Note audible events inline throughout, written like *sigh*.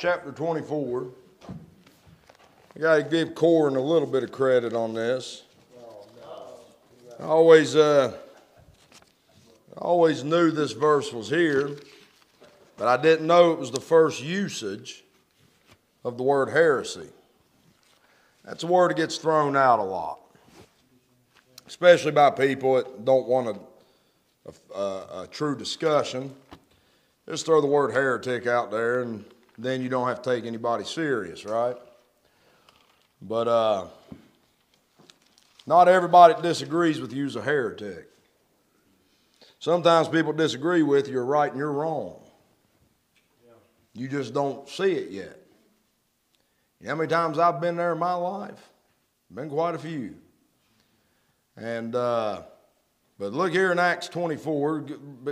chapter 24. I got to give Corin a little bit of credit on this. I always, uh, I always knew this verse was here, but I didn't know it was the first usage of the word heresy. That's a word that gets thrown out a lot, especially by people that don't want a, a, a true discussion. Just throw the word heretic out there, and then you don't have to take anybody serious, right? But uh, not everybody that disagrees with you is a heretic. Sometimes people disagree with you, you're right and you're wrong. You just don't see it yet. You know how many times I've been there in my life? Been quite a few. And uh, but look here in Acts 24,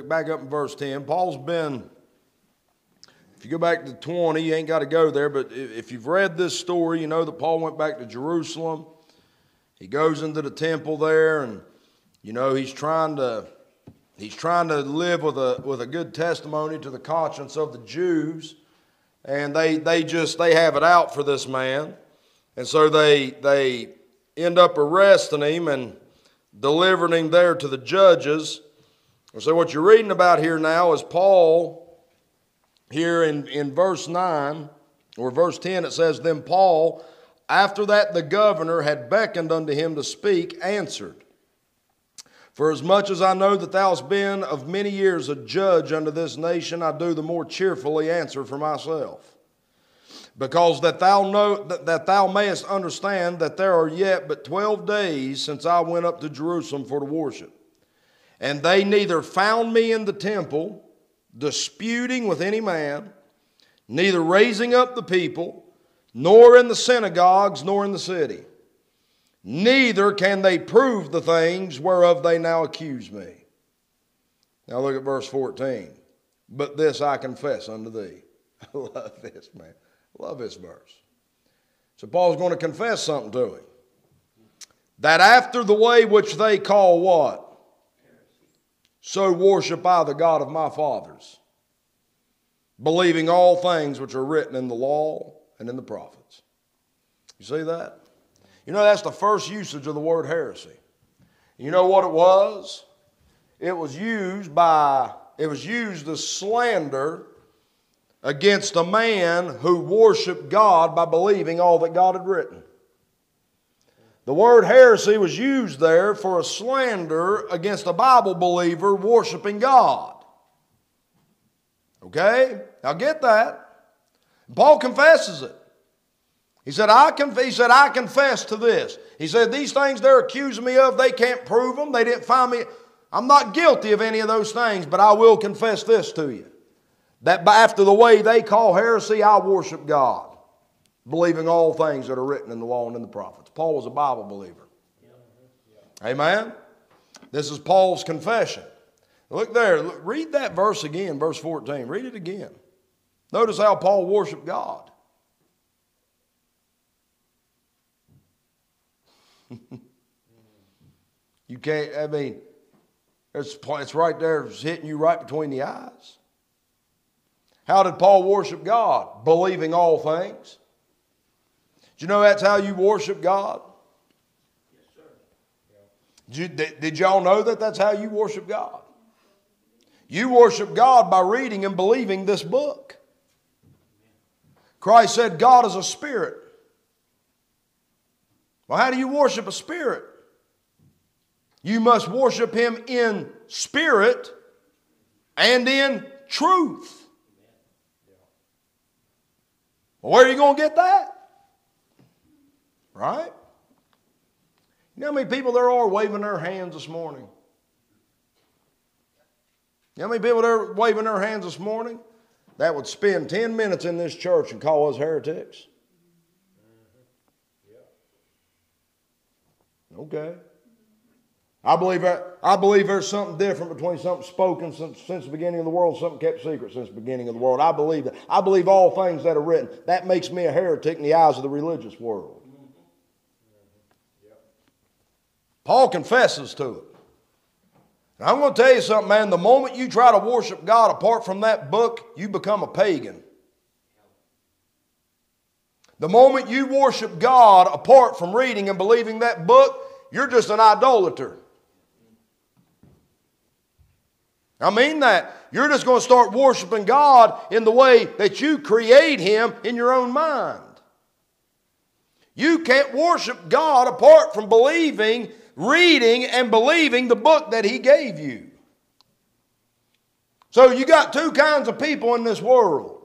back up in verse 10. Paul's been, if you go back to 20, you ain't got to go there, but if you've read this story, you know that Paul went back to Jerusalem. He goes into the temple there, and you know he's trying to he's trying to live with a with a good testimony to the conscience of the Jews, and they they just they have it out for this man, and so they they end up arresting him and delivering him there to the judges. And so, what you're reading about here now is Paul, here in, in verse 9 or verse 10, it says, Then Paul, after that the governor had beckoned unto him to speak, answered, For as much as I know that thou hast been of many years a judge unto this nation, I do the more cheerfully answer for myself because that thou know that, that thou mayest understand that there are yet but twelve days since I went up to Jerusalem for to worship. And they neither found me in the temple, disputing with any man, neither raising up the people, nor in the synagogues, nor in the city. Neither can they prove the things whereof they now accuse me. Now look at verse 14. But this I confess unto thee. *laughs* I love this, man. Love this verse. So Paul's going to confess something to him. That after the way which they call what? So worship I the God of my fathers, believing all things which are written in the law and in the prophets. You see that? You know, that's the first usage of the word heresy. You know what it was? It was used by, it was used as slander against a man who worshiped God by believing all that God had written. The word heresy was used there for a slander against a Bible believer worshiping God. Okay? Now get that. Paul confesses it. He said, I conf- he said, I confess to this. He said, These things they're accusing me of, they can't prove them. They didn't find me. I'm not guilty of any of those things, but I will confess this to you. That after the way they call heresy, I worship God, believing all things that are written in the law and in the prophets. Paul was a Bible believer. Amen? This is Paul's confession. Look there, look, read that verse again, verse 14. Read it again. Notice how Paul worshiped God. *laughs* you can't, I mean, it's, it's right there, it's hitting you right between the eyes. How did Paul worship God? Believing all things. Do you know that's how you worship God? Yes, sir. Did, you, did, did y'all know that that's how you worship God? You worship God by reading and believing this book. Christ said, God is a spirit. Well, how do you worship a spirit? You must worship him in spirit and in truth. Well, where are you going to get that? Right? You know how many people there are waving their hands this morning? You know how many people there are waving their hands this morning that would spend 10 minutes in this church and call us heretics? Okay. I believe, I believe there's something different between something spoken since, since the beginning of the world, something kept secret since the beginning of the world. I believe that. I believe all things that are written. That makes me a heretic in the eyes of the religious world. Paul confesses to it. And I'm going to tell you something, man. The moment you try to worship God apart from that book, you become a pagan. The moment you worship God apart from reading and believing that book, you're just an idolater. I mean that. You're just going to start worshiping God in the way that you create Him in your own mind. You can't worship God apart from believing, reading, and believing the book that He gave you. So you got two kinds of people in this world.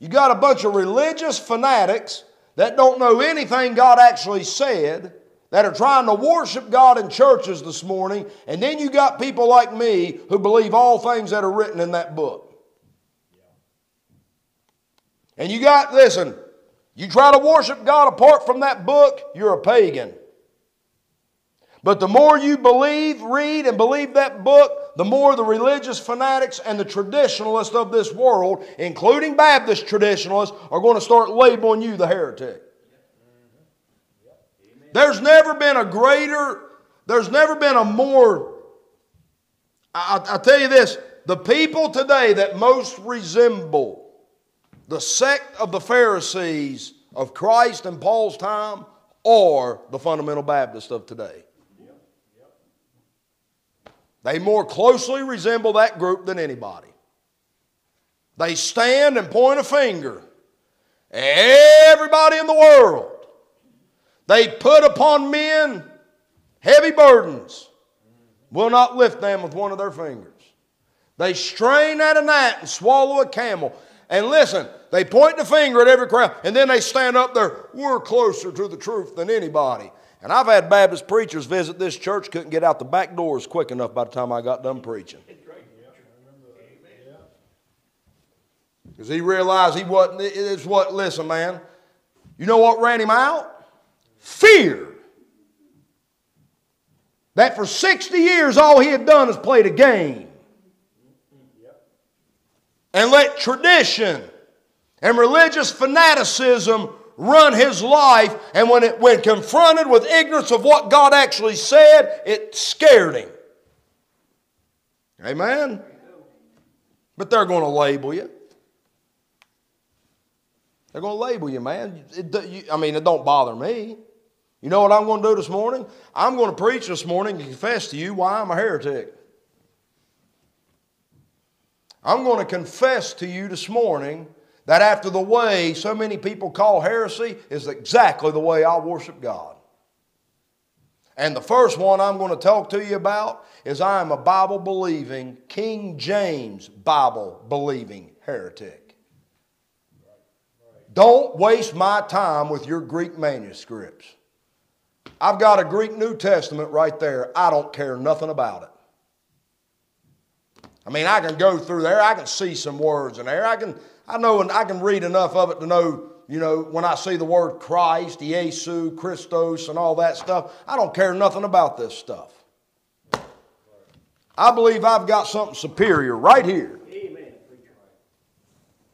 You got a bunch of religious fanatics that don't know anything God actually said that are trying to worship God in churches this morning, and then you got people like me who believe all things that are written in that book. And you got, listen, you try to worship God apart from that book, you're a pagan. But the more you believe, read, and believe that book, the more the religious fanatics and the traditionalists of this world, including Baptist traditionalists, are going to start labeling you the heretic. There's never been a greater, there's never been a more, I, I tell you this, the people today that most resemble the sect of the Pharisees of Christ and Paul's time are the fundamental Baptists of today. They more closely resemble that group than anybody. They stand and point a finger. Everybody in the world they put upon men heavy burdens, will not lift them with one of their fingers. They strain at a gnat and swallow a camel. And listen, they point the finger at every crowd, and then they stand up there. We're closer to the truth than anybody. And I've had Baptist preachers visit this church, couldn't get out the back doors quick enough by the time I got done preaching. Because he realized he wasn't, it's what, listen, man, you know what ran him out? fear. That for 60 years all he had done is played a game. And let tradition and religious fanaticism run his life. And when, it, when confronted with ignorance of what God actually said, it scared him. Amen? But they're going to label you. They're going to label you, man. It, you, I mean, it don't bother me. You know what I'm going to do this morning? I'm going to preach this morning and confess to you why I'm a heretic. I'm going to confess to you this morning that after the way so many people call heresy is exactly the way I worship God. And the first one I'm going to talk to you about is I am a Bible believing, King James Bible believing heretic. Don't waste my time with your Greek manuscripts. I've got a Greek New Testament right there. I don't care nothing about it. I mean, I can go through there. I can see some words in there. I can, I know, and I can read enough of it to know, you know, when I see the word Christ, Jesus, Christos, and all that stuff. I don't care nothing about this stuff. I believe I've got something superior right here.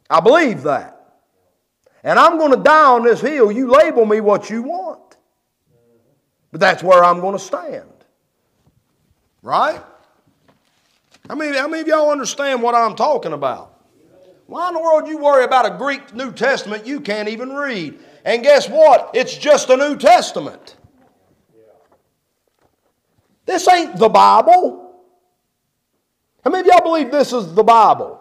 I believe that. And I'm going to die on this hill. You label me what you want. But that's where I'm going to stand. Right? How many, how many of y'all understand what I'm talking about? Why in the world you worry about a Greek New Testament you can't even read? And guess what? It's just a New Testament. This ain't the Bible. How many of y'all believe this is the Bible?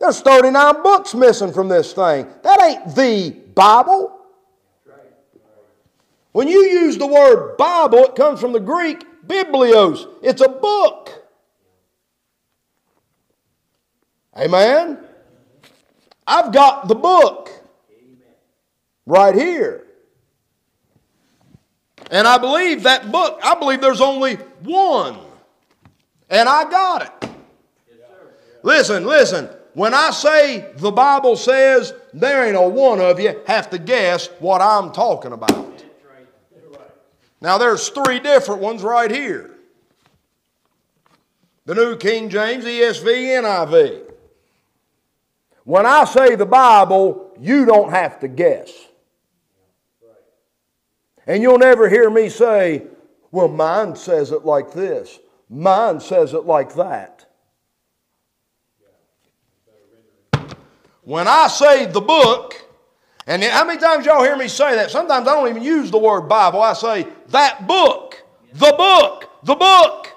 There's 39 books missing from this thing. That ain't the Bible. When you use the word Bible, it comes from the Greek biblios. It's a book. Amen? I've got the book right here. And I believe that book, I believe there's only one. And I got it. Listen, listen. When I say the Bible says, there ain't a one of you have to guess what I'm talking about. Now there's three different ones right here. The New King James, ESV, NIV. When I say the Bible, you don't have to guess. And you'll never hear me say, well, mine says it like this, mine says it like that. When I say the book, and how many times y'all hear me say that? Sometimes I don't even use the word Bible. I say that book, the book, the book.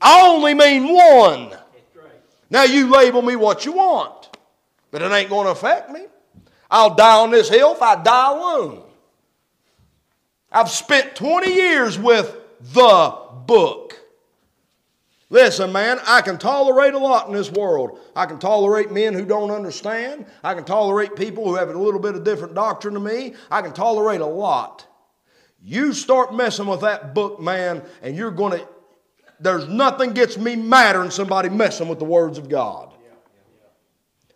I only mean one. Now you label me what you want, but it ain't going to affect me. I'll die on this hill if I die alone. I've spent 20 years with the book. Listen, man, I can tolerate a lot in this world. I can tolerate men who don't understand. I can tolerate people who have a little bit of different doctrine to me. I can tolerate a lot. You start messing with that book, man, and you're going to, there's nothing gets me madder than somebody messing with the words of God.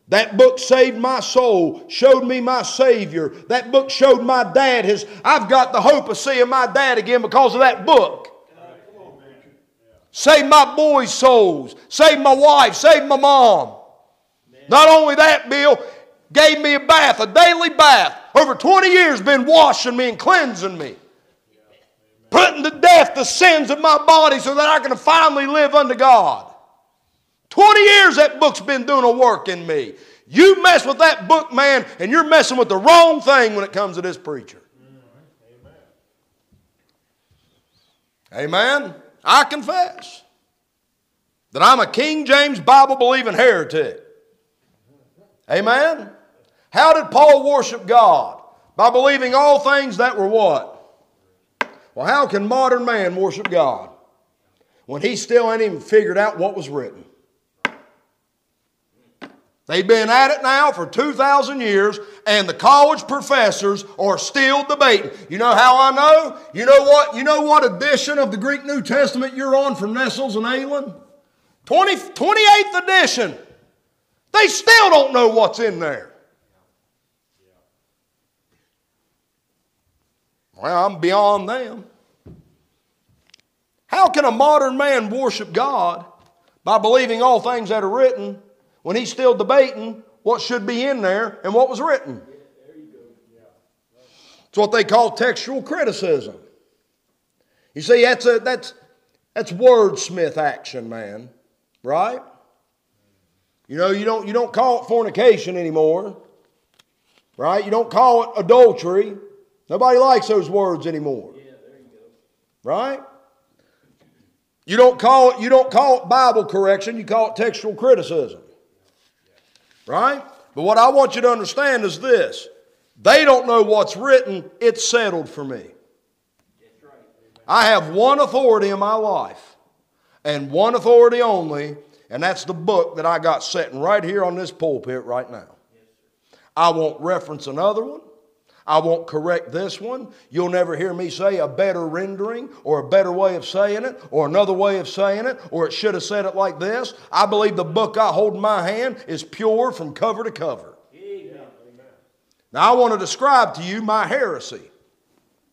That book saved my soul, showed me my Savior. That book showed my dad his. I've got the hope of seeing my dad again because of that book. Saved my boys' souls, saved my wife, saved my mom. Not only that, Bill, gave me a bath, a daily bath. Over 20 years, been washing me and cleansing me. Putting to death the sins of my body so that I can finally live unto God. 20 years that book's been doing a work in me. You mess with that book, man, and you're messing with the wrong thing when it comes to this preacher. Amen. Amen. I confess that I'm a King James Bible believing heretic. Amen. How did Paul worship God? By believing all things that were what? Well, how can modern man worship God when he still ain't even figured out what was written? They've been at it now for 2,000 years, and the college professors are still debating. You know how I know? You know what? You know what edition of the Greek New Testament you're on from Nestles and Aland? 20, 28th edition. They still don't know what's in there. Well, I'm beyond them. How can a modern man worship God by believing all things that are written when he's still debating what should be in there and what was written. It's what they call textual criticism. You see, that's, a, that's, that's wordsmith action, man, right? You know, you don't, you don't call it fornication anymore, right? You don't call it adultery. Nobody likes those words anymore, yeah, you right? You don't call it, you don't call it Bible correction, you call it textual criticism. Right? But what I want you to understand is this they don't know what's written, it's settled for me. I have one authority in my life, and one authority only, and that's the book that I got sitting right here on this pulpit right now. I won't reference another one. I won't correct this one. You'll never hear me say a better rendering or a better way of saying it or another way of saying it or it should have said it like this. I believe the book I hold in my hand is pure from cover to cover. Amen. Now I want to describe to you my heresy.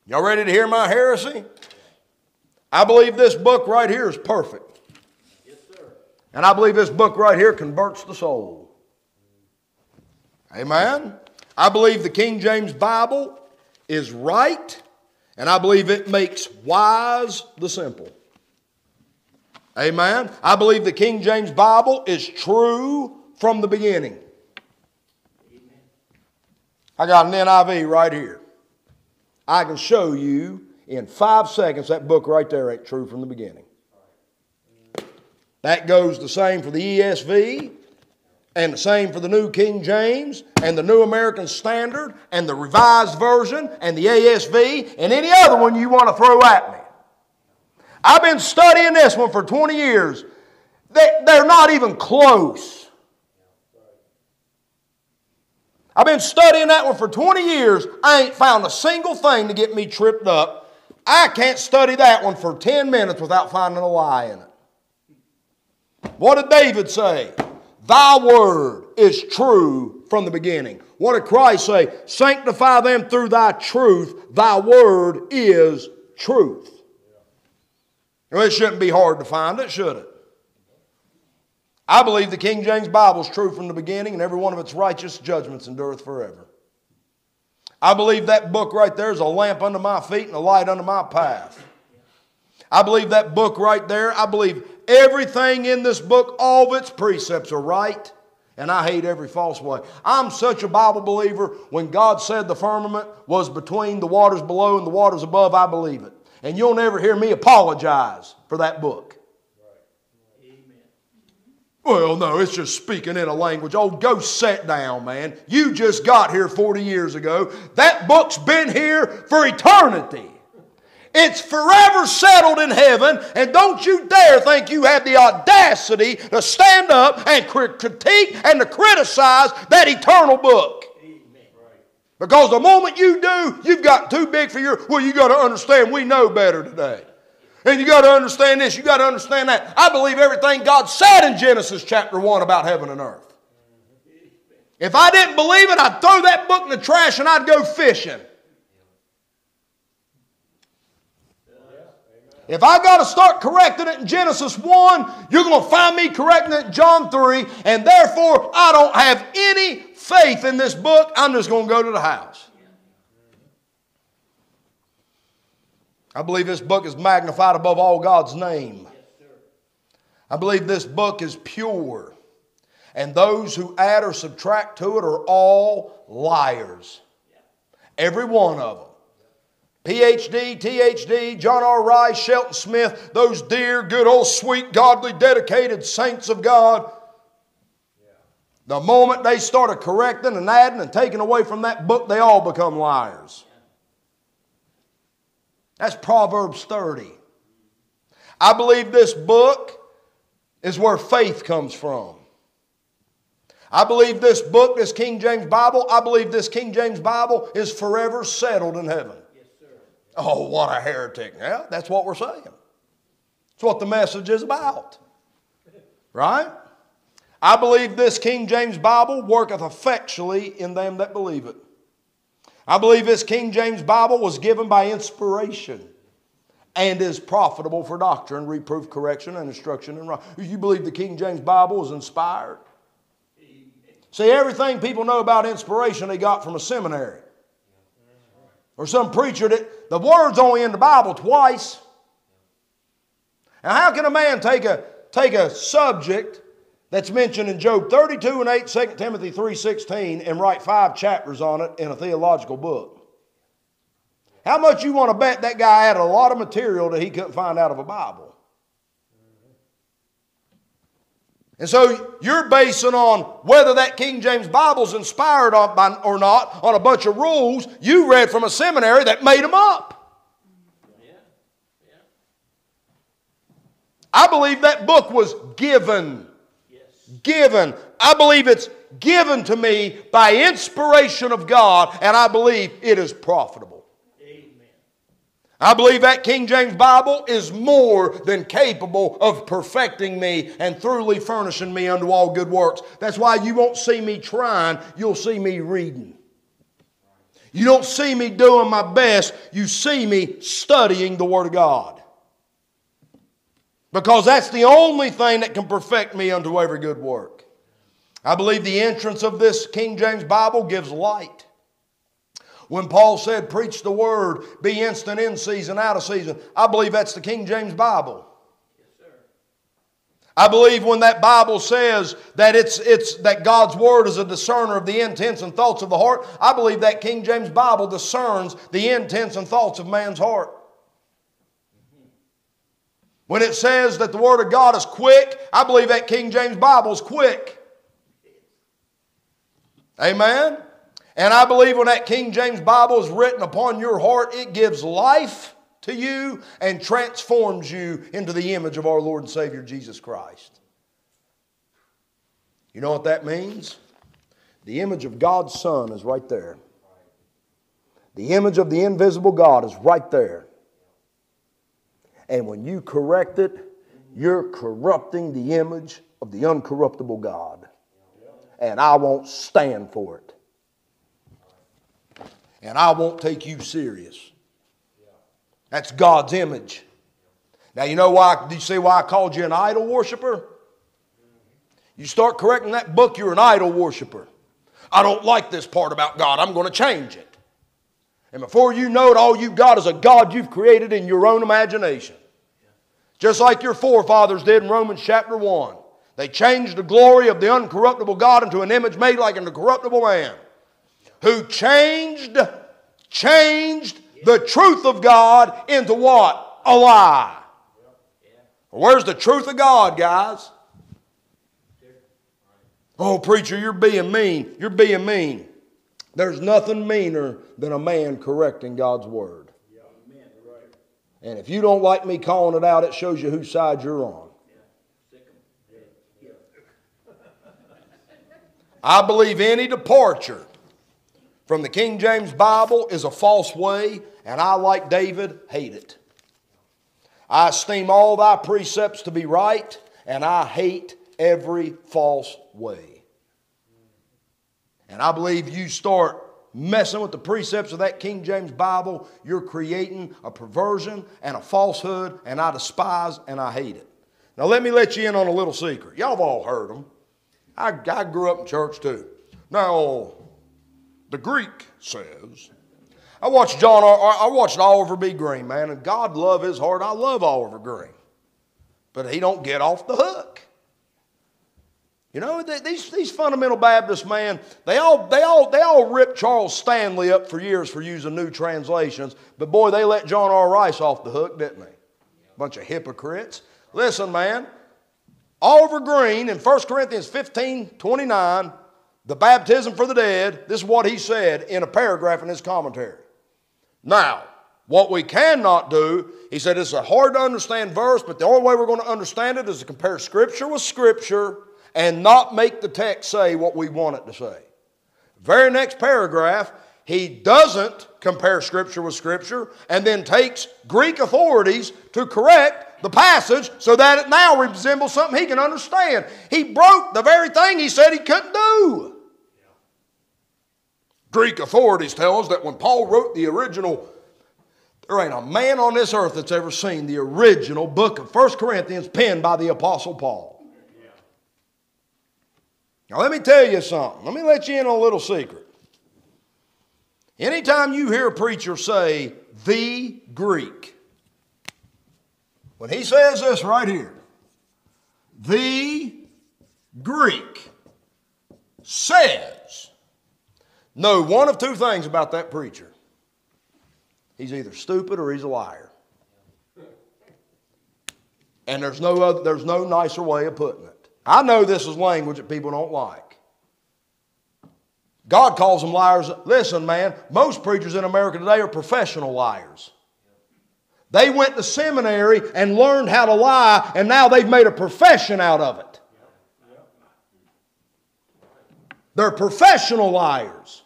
Y'all ready to hear my heresy? I believe this book right here is perfect. Yes, sir. And I believe this book right here converts the soul. Amen. I believe the King James Bible is right, and I believe it makes wise the simple. Amen. I believe the King James Bible is true from the beginning. I got an NIV right here. I can show you in five seconds that book right there ain't true from the beginning. That goes the same for the ESV, and the same for the New King James and the New American Standard and the Revised Version and the ASV and any other one you want to throw at me. I've been studying this one for 20 years. They're not even close. I've been studying that one for 20 years. I ain't found a single thing to get me tripped up. I can't study that one for 10 minutes without finding a lie in it. What did David say? Thy word is true from the beginning. What did Christ say? Sanctify them through thy truth. Thy word is truth. Well, it shouldn't be hard to find it, should it? I believe the King James Bible is true from the beginning, and every one of its righteous judgments endureth forever. I believe that book right there is a lamp under my feet and a light under my path. I believe that book right there, I believe everything in this book, all of its precepts are right And I hate every false way. I'm such a Bible believer. When God said the firmament was between the waters below and the waters above, I believe it. And you'll never hear me apologize for that book. Well, no, it's just speaking in a language. Oh, go sit down, man. You just got here 40 years ago. That book's been here for eternity. It's forever settled in heaven, and don't you dare think you have the audacity to stand up and critique and to criticize that eternal book. Because the moment you do, you've got too big for your. Well, you got to understand, we know better today. And you got to understand this, you got to understand that. I believe everything God said in Genesis chapter 1 about heaven and earth. If I didn't believe it, I'd throw that book in the trash and I'd go fishing. If I got to start correcting it in Genesis 1, you're going to find me correcting it in John 3, and therefore I don't have any faith in this book. I'm just going to go to the house. I believe this book is magnified above all God's name. I believe this book is pure. And those who add or subtract to it are all liars. Every one of them. PhD, THD, John R. Rice, Shelton Smith, those dear, good, old, sweet, godly, dedicated saints of God. The moment they started correcting and adding and taking away from that book, they all become liars. That's Proverbs 30. I believe this book is where faith comes from. I believe this book, this King James Bible, I believe this King James Bible is forever settled in heaven. Oh, what a heretic. Yeah, that's what we're saying. That's what the message is about. Right? I believe this King James Bible worketh effectually in them that believe it. I believe this King James Bible was given by inspiration and is profitable for doctrine, reproof, correction, and instruction in right. You believe the King James Bible is inspired? See, everything people know about inspiration they got from a seminary. Or some preacher that the word's only in the Bible twice. Now, how can a man take a, take a subject that's mentioned in Job 32 and 8, 2 Timothy 3.16, and write five chapters on it in a theological book. How much you want to bet that guy had a lot of material that he couldn't find out of a Bible? And so you're basing on whether that King James Bible's inspired or not on a bunch of rules you read from a seminary that made them up. I believe that book was given Yes. given. I believe it's given to me by inspiration of God, and I believe it is profitable. I believe that King James Bible is more than capable of perfecting me and thoroughly furnishing me unto all good works. That's why you won't see me trying, you'll see me reading. You don't see me doing my best, you see me studying the Word of God. Because that's the only thing that can perfect me unto every good work. I believe the entrance of this King James Bible gives light. When Paul said, Preach the word, be instant in season, out of season, I believe that's the King James Bible. I believe when that Bible says that it's, it's that God's word is a discerner of the intents and thoughts of the heart, I believe that King James Bible discerns the intents and thoughts of man's heart. When it says that the Word of God is quick, I believe that King James Bible is quick. Amen? And I believe when that King James Bible is written upon your heart, it gives life to you and transforms you into the image of our Lord and Savior Jesus Christ. You know what that means? The image of God's Son is right there. The image of the invisible God is right there. And when you correct it, you're corrupting the image of the uncorruptible God. And I won't stand for it. And I won't take you serious. That's God's image. Now, you know why? Do you see why I called you an idol worshiper? You start correcting that book, you're an idol worshiper. I don't like this part about God. I'm going to change it. And before you know it, all you've got is a God you've created in your own imagination. Just like your forefathers did in Romans chapter 1. They changed the glory of the uncorruptible God into an image made like an corruptible man. Who changed, changed the truth of God into what? A lie. Where's the truth of God, guys? Oh, preacher, you're being mean. You're being mean. There's nothing meaner than a man correcting God's word. And if you don't like me calling it out, it shows you whose side you're on. I believe any departure from the King James Bible is a false way, and I, like David, hate it. I esteem all thy precepts to be right, and I hate every false way. And I believe you start messing with the precepts of that King James Bible, you're creating a perversion and a falsehood, and I despise and I hate it. Now, let me let you in on a little secret. Y'all have all heard them. I, I grew up in church too. Now, the Greek says, I watched John, I watched Oliver B. Greene, man, and God love his heart. I love Oliver Greene, But he don't get off the hook. You know, these, these fundamental Baptists, man, they all, they, all, they all ripped Charles Stanley up for years for using new translations, but boy, they let John R. Rice off the hook, didn't they? Bunch of hypocrites. Listen, man, Oliver Greene in 1 Corinthians 15 29, the baptism for the dead, this is what he said in a paragraph in his commentary. Now, what we cannot do, he said it's a hard to understand verse, but the only way we're going to understand it is to compare Scripture with Scripture and not make the text say what we want it to say. Very next paragraph, he doesn't compare Scripture with Scripture and then takes Greek authorities to correct the passage so that it now resembles something he can understand. He broke the very thing he said he couldn't do. Greek authorities tell us that when Paul wrote the original, there ain't a man on this earth that's ever seen the original book of 1 Corinthians penned by the Apostle Paul. Now, let me tell you something. Let me let you in on a little secret. Anytime you hear a preacher say, the Greek, when he says this right here, the Greek says, know one of two things about that preacher. He's either stupid or he's a liar. And there's no, other, there's no nicer way of putting it. I know this is language that people don't like. God calls them liars. Listen, man, most preachers in America today are professional liars. They went to seminary and learned how to lie, and now they've made a profession out of it. They're professional liars.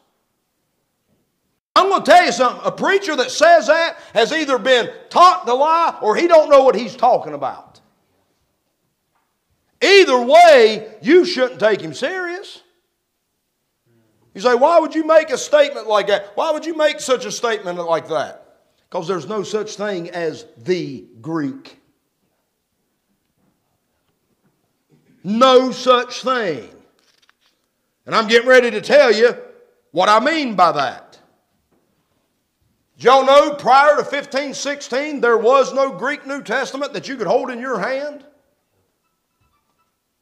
I'm going to tell you something. A preacher that says that has either been taught to lie or he don't know what he's talking about. Either way, you shouldn't take him serious. You say, why would you make a statement like that? Why would you make such a statement like that? Because there's no such thing as the Greek. No such thing. And I'm getting ready to tell you what I mean by that. Y'all know prior to 1516 there was no Greek New Testament that you could hold in your hand?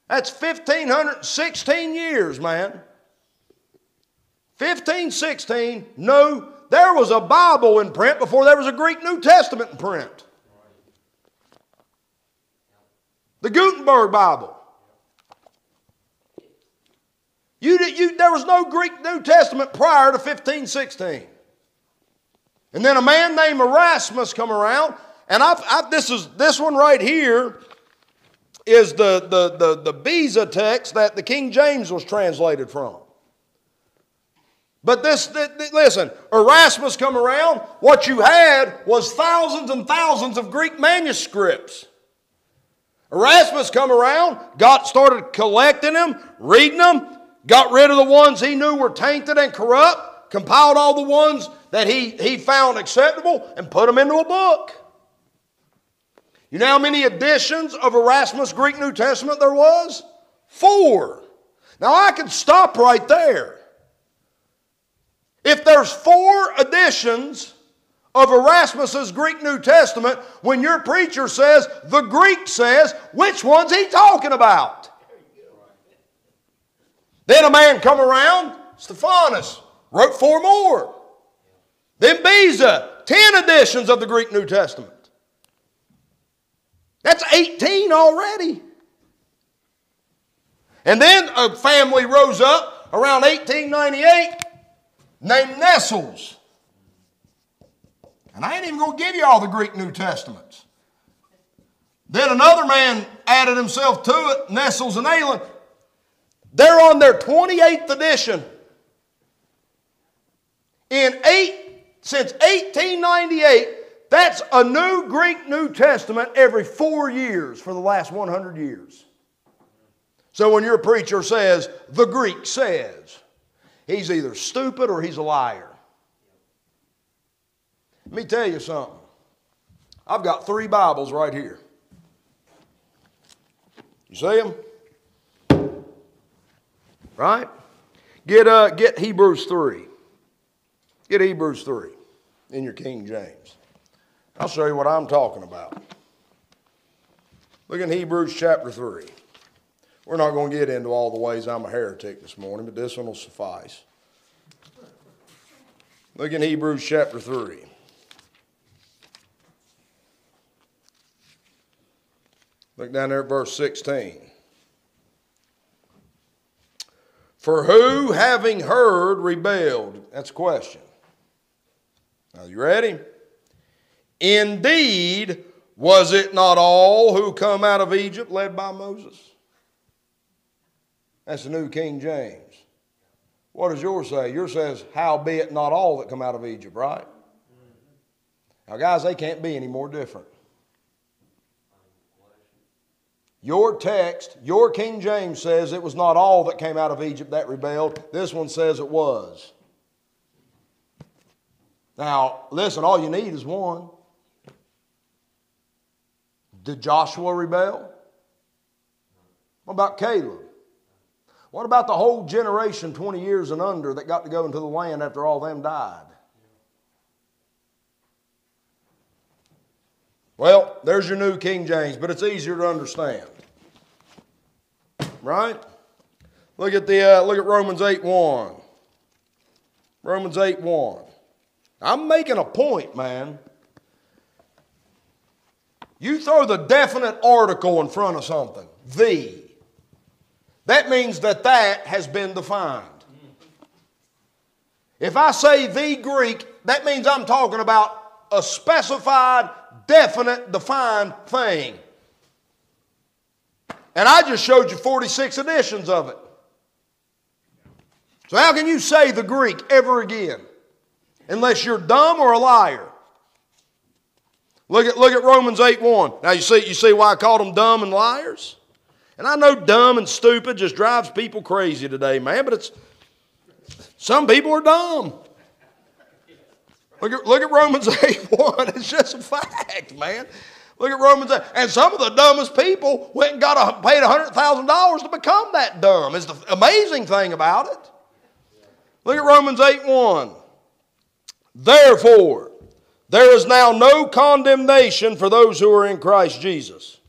That's 1,516 years, man. 1516, no, there was a Bible in print before there was a Greek New Testament in print. The Gutenberg Bible. You, you, there was no Greek New Testament prior to 1516. And then a man named Erasmus come around, and I've, I, this is this one right here is the, the, the, the Beza text that the King James was translated from. But this, listen, Erasmus come around, what you had was thousands and thousands of Greek manuscripts. Erasmus come around, got started collecting them, reading them, got rid of the ones he knew were tainted and corrupt, compiled all the ones that he, he found acceptable, and put them into a book. You know how many editions of Erasmus' Greek New Testament there was? Four. Now I could stop right there. If there's four editions of Erasmus's Greek New Testament, when your preacher says, the Greek says, which one's he talking about? Then a man come around, Stephanus, wrote four more. Then Beza, 10 editions of the Greek New Testament. That's 18 already. And then a family rose up around 1898 named Nestles. And I ain't even going to give you all the Greek New Testaments. Then another man added himself to it, Nestles and Aland. They're on their 28th edition. In eight, since 1898, that's a new Greek New Testament every four years for the last 100 years. So when your preacher says, the Greek says, he's either stupid or he's a liar. Let me tell you something. I've got three Bibles right here. You see them? Right? Get, uh, get Hebrews 3. Get Hebrews 3 in your King James. I'll show you what I'm talking about. Look in Hebrews chapter 3. We're not going to get into all the ways I'm a heretic this morning, but this one will suffice. Look in Hebrews chapter 3. Look down there at verse 16. For who, having heard, rebelled? That's a question. Now, you ready? Indeed, was it not all who come out of Egypt led by Moses? That's the New King James. What does yours say? Yours says, Howbeit not all that come out of Egypt, right? Now, guys, they can't be any more different. Your text, your King James says it was not all that came out of Egypt that rebelled. This one says it was. Now, listen, all you need is one. Did Joshua rebel? What about Caleb? What about the whole generation 20 years and under that got to go into the land after all them died? Well, there's your new King James, but it's easier to understand. Right? Look at the uh, look at Romans 8 1. Romans 8 1. I'm making a point, man. You throw the definite article in front of something, the. That means that that has been defined. If I say the Greek, that means I'm talking about a specified definite, defined thing. And I just showed you 46 editions of it. So, how can you say the Greek ever again? Unless you're dumb or a liar. Look at, look at Romans 8 1. Now, you see, you see why I called them dumb and liars? And I know dumb and stupid just drives people crazy today, man, but it's some people are dumb. Look at, look at Romans *laughs* 8 1. It's just a fact, man. Look at Romans 8. And some of the dumbest people went and got a, paid $100,000 to become that dumb. Is the amazing thing about it. Look at Romans 8 1. Therefore, there is now no condemnation for those who are in Christ Jesus.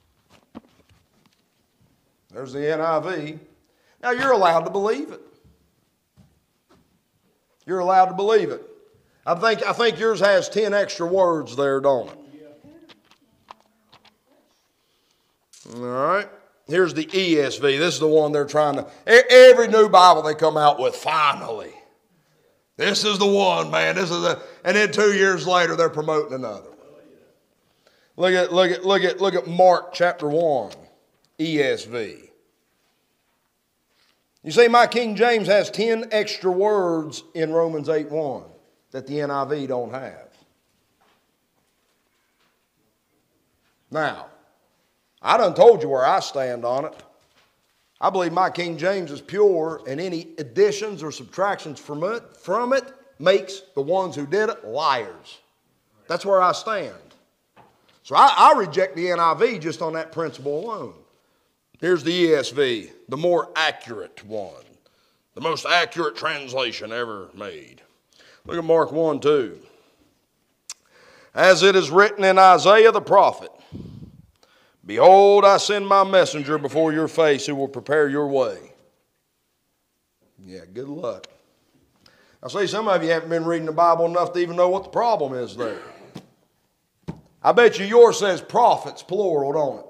There's the NIV. Now you're allowed to believe it. You're allowed to believe it. I think, I think yours has 10 extra words there, don't it? All right. Here's the ESV. This is the one they're trying to. Every new Bible they come out with, finally. This is the one, man. This is the. And then two years later, they're promoting another. Look at, look at, look at, look at Mark chapter 1, ESV. You see, my King James has 10 extra words in Romans 8 1 that the NIV don't have. Now, I done told you where I stand on it. I believe my King James is pure, and any additions or subtractions from it, from it makes the ones who did it liars. That's where I stand. So I, I reject the NIV just on that principle alone. Here's the ESV, the more accurate one, the most accurate translation ever made. Look at Mark 1 2. As it is written in Isaiah the prophet Behold, I send my messenger before your face who will prepare your way. Yeah, good luck. I see some of you haven't been reading the Bible enough to even know what the problem is there. I bet you yours says prophets, plural, don't it?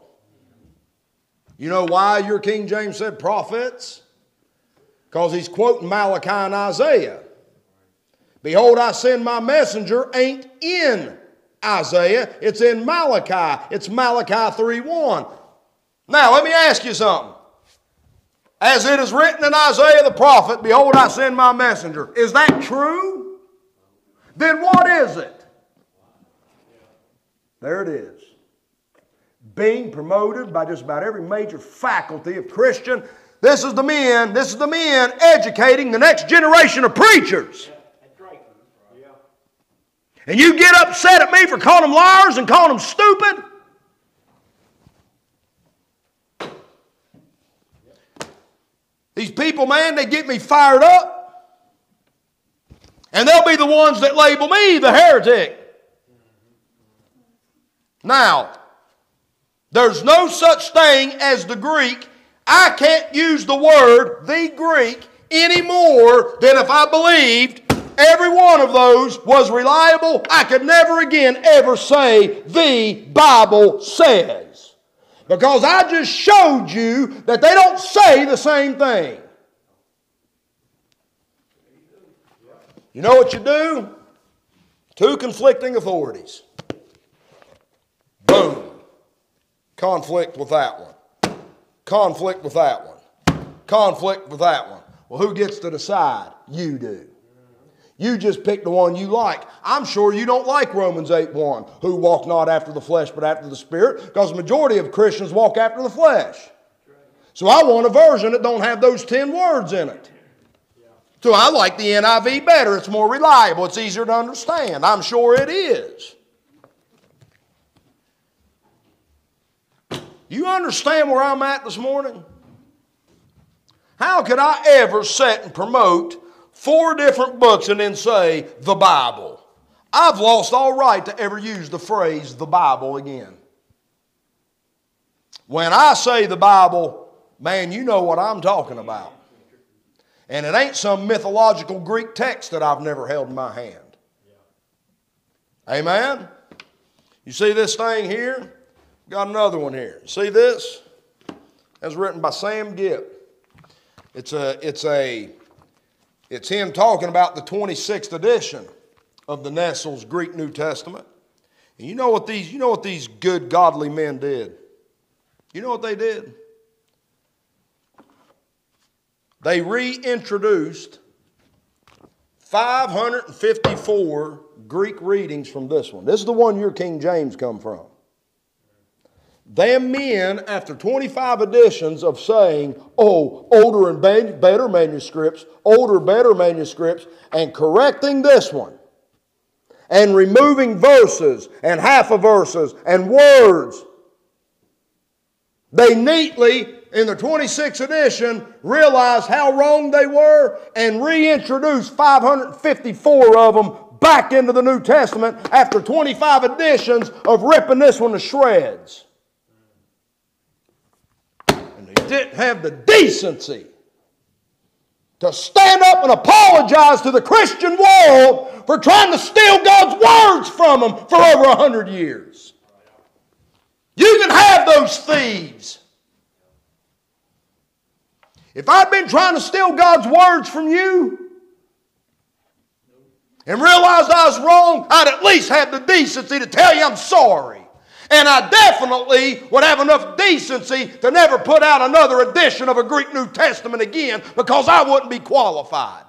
You know why your King James said prophets? Because he's quoting Malachi and Isaiah. Behold, I send my messenger ain't in Isaiah, it's in Malachi. It's Malachi 3 1. Now, let me ask you something. As it is written in Isaiah the prophet, Behold, I send my messenger. Is that true? Then what is it? There it is. Being promoted by just about every major faculty of Christian. This is the men, this is the men educating the next generation of preachers. And you get upset at me for calling them liars and calling them stupid? These people, man, they get me fired up. And they'll be the ones that label me the heretic. Now, there's no such thing as the Greek. I can't use the word the Greek any more than if I believed every one of those was reliable. I could never again ever say the Bible says. Because I just showed you that they don't say the same thing. You know what you do? Two conflicting authorities. Boom. Conflict with that one. Conflict with that one. Conflict with that one. Well, who gets to decide? You do. You just pick the one you like. I'm sure you don't like Romans 8 1, who walk not after the flesh but after the Spirit, because the majority of Christians walk after the flesh. So I want a version that don't have those 10 words in it. So I like the NIV better. It's more reliable. It's easier to understand. I'm sure it is. You understand where I'm at this morning? How could I ever set and promote four different books and then say the Bible. I've lost all right to ever use the phrase the Bible again. When I say the Bible, man, you know what I'm talking about. And it ain't some mythological Greek text that I've never held in my hand. Amen? You see this thing here? Got another one here. See this? That's written by Sam Gipp. It's a, it's a it's him talking about the 26th edition of the Nestle's Greek New Testament. And you know what these, you know what these good godly men did? You know what they did? They reintroduced 554 Greek readings from this one. This is the one your King James come from. Them men, after 25 editions of saying, oh, older and better manuscripts, older, better manuscripts, and correcting this one, and removing verses and half of verses and words, they neatly, in the 26th edition, realized how wrong they were and reintroduced 554 of them back into the New Testament after 25 editions of ripping this one to shreds didn't have the decency to stand up and apologize to the Christian world for trying to steal God's words from them for over a hundred years. You can have those thieves. If I'd been trying to steal God's words from you and realized I was wrong, I'd at least have the decency to tell you I'm sorry. And I definitely would have enough decency to never put out another edition of a Greek New Testament again because I wouldn't be qualified.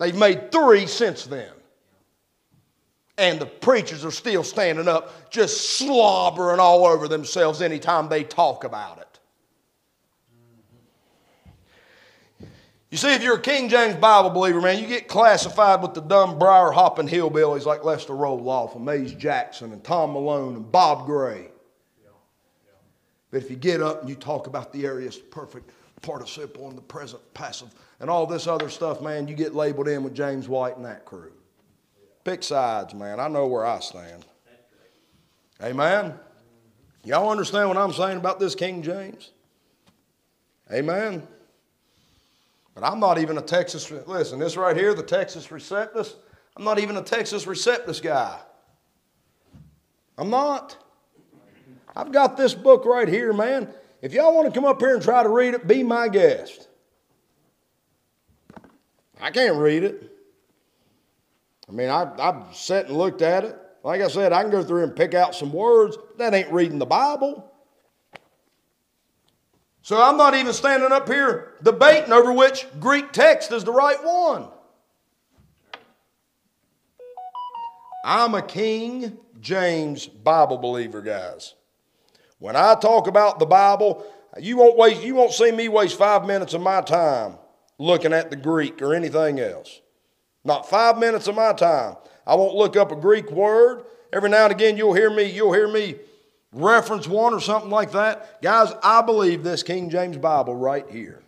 They've made three since then. And the preachers are still standing up, just slobbering all over themselves anytime they talk about it. You see, if you're a King James Bible believer, man, you get classified with the dumb briar hopping hillbillies like Lester Roloff and Mays Jackson and Tom Malone and Bob Gray. But if you get up and you talk about the aorist perfect participle and the present passive and all this other stuff, man, you get labeled in with James White and that crew. Pick sides, man. I know where I stand. Amen. Y'all understand what I'm saying about this King James? Amen. But I'm not even a Texas, listen, this right here, the Textus Receptus, I'm not even a Textus Receptus guy. I'm not. I've got this book right here, man. If y'all want to come up here and try to read it, be my guest. I can't read it. I mean, I, I've sat and looked at it. Like I said, I can go through and pick out some words. That ain't reading the Bible. So I'm not even standing up here debating over which Greek text is the right one. I'm a King James Bible believer, guys. When I talk about the Bible, you won't waste you won't see me waste 5 minutes of my time looking at the Greek or anything else. Not 5 minutes of my time. I won't look up a Greek word. Every now and again you'll hear me you'll hear me reference one or something like that. Guys, I believe this King James Bible right here.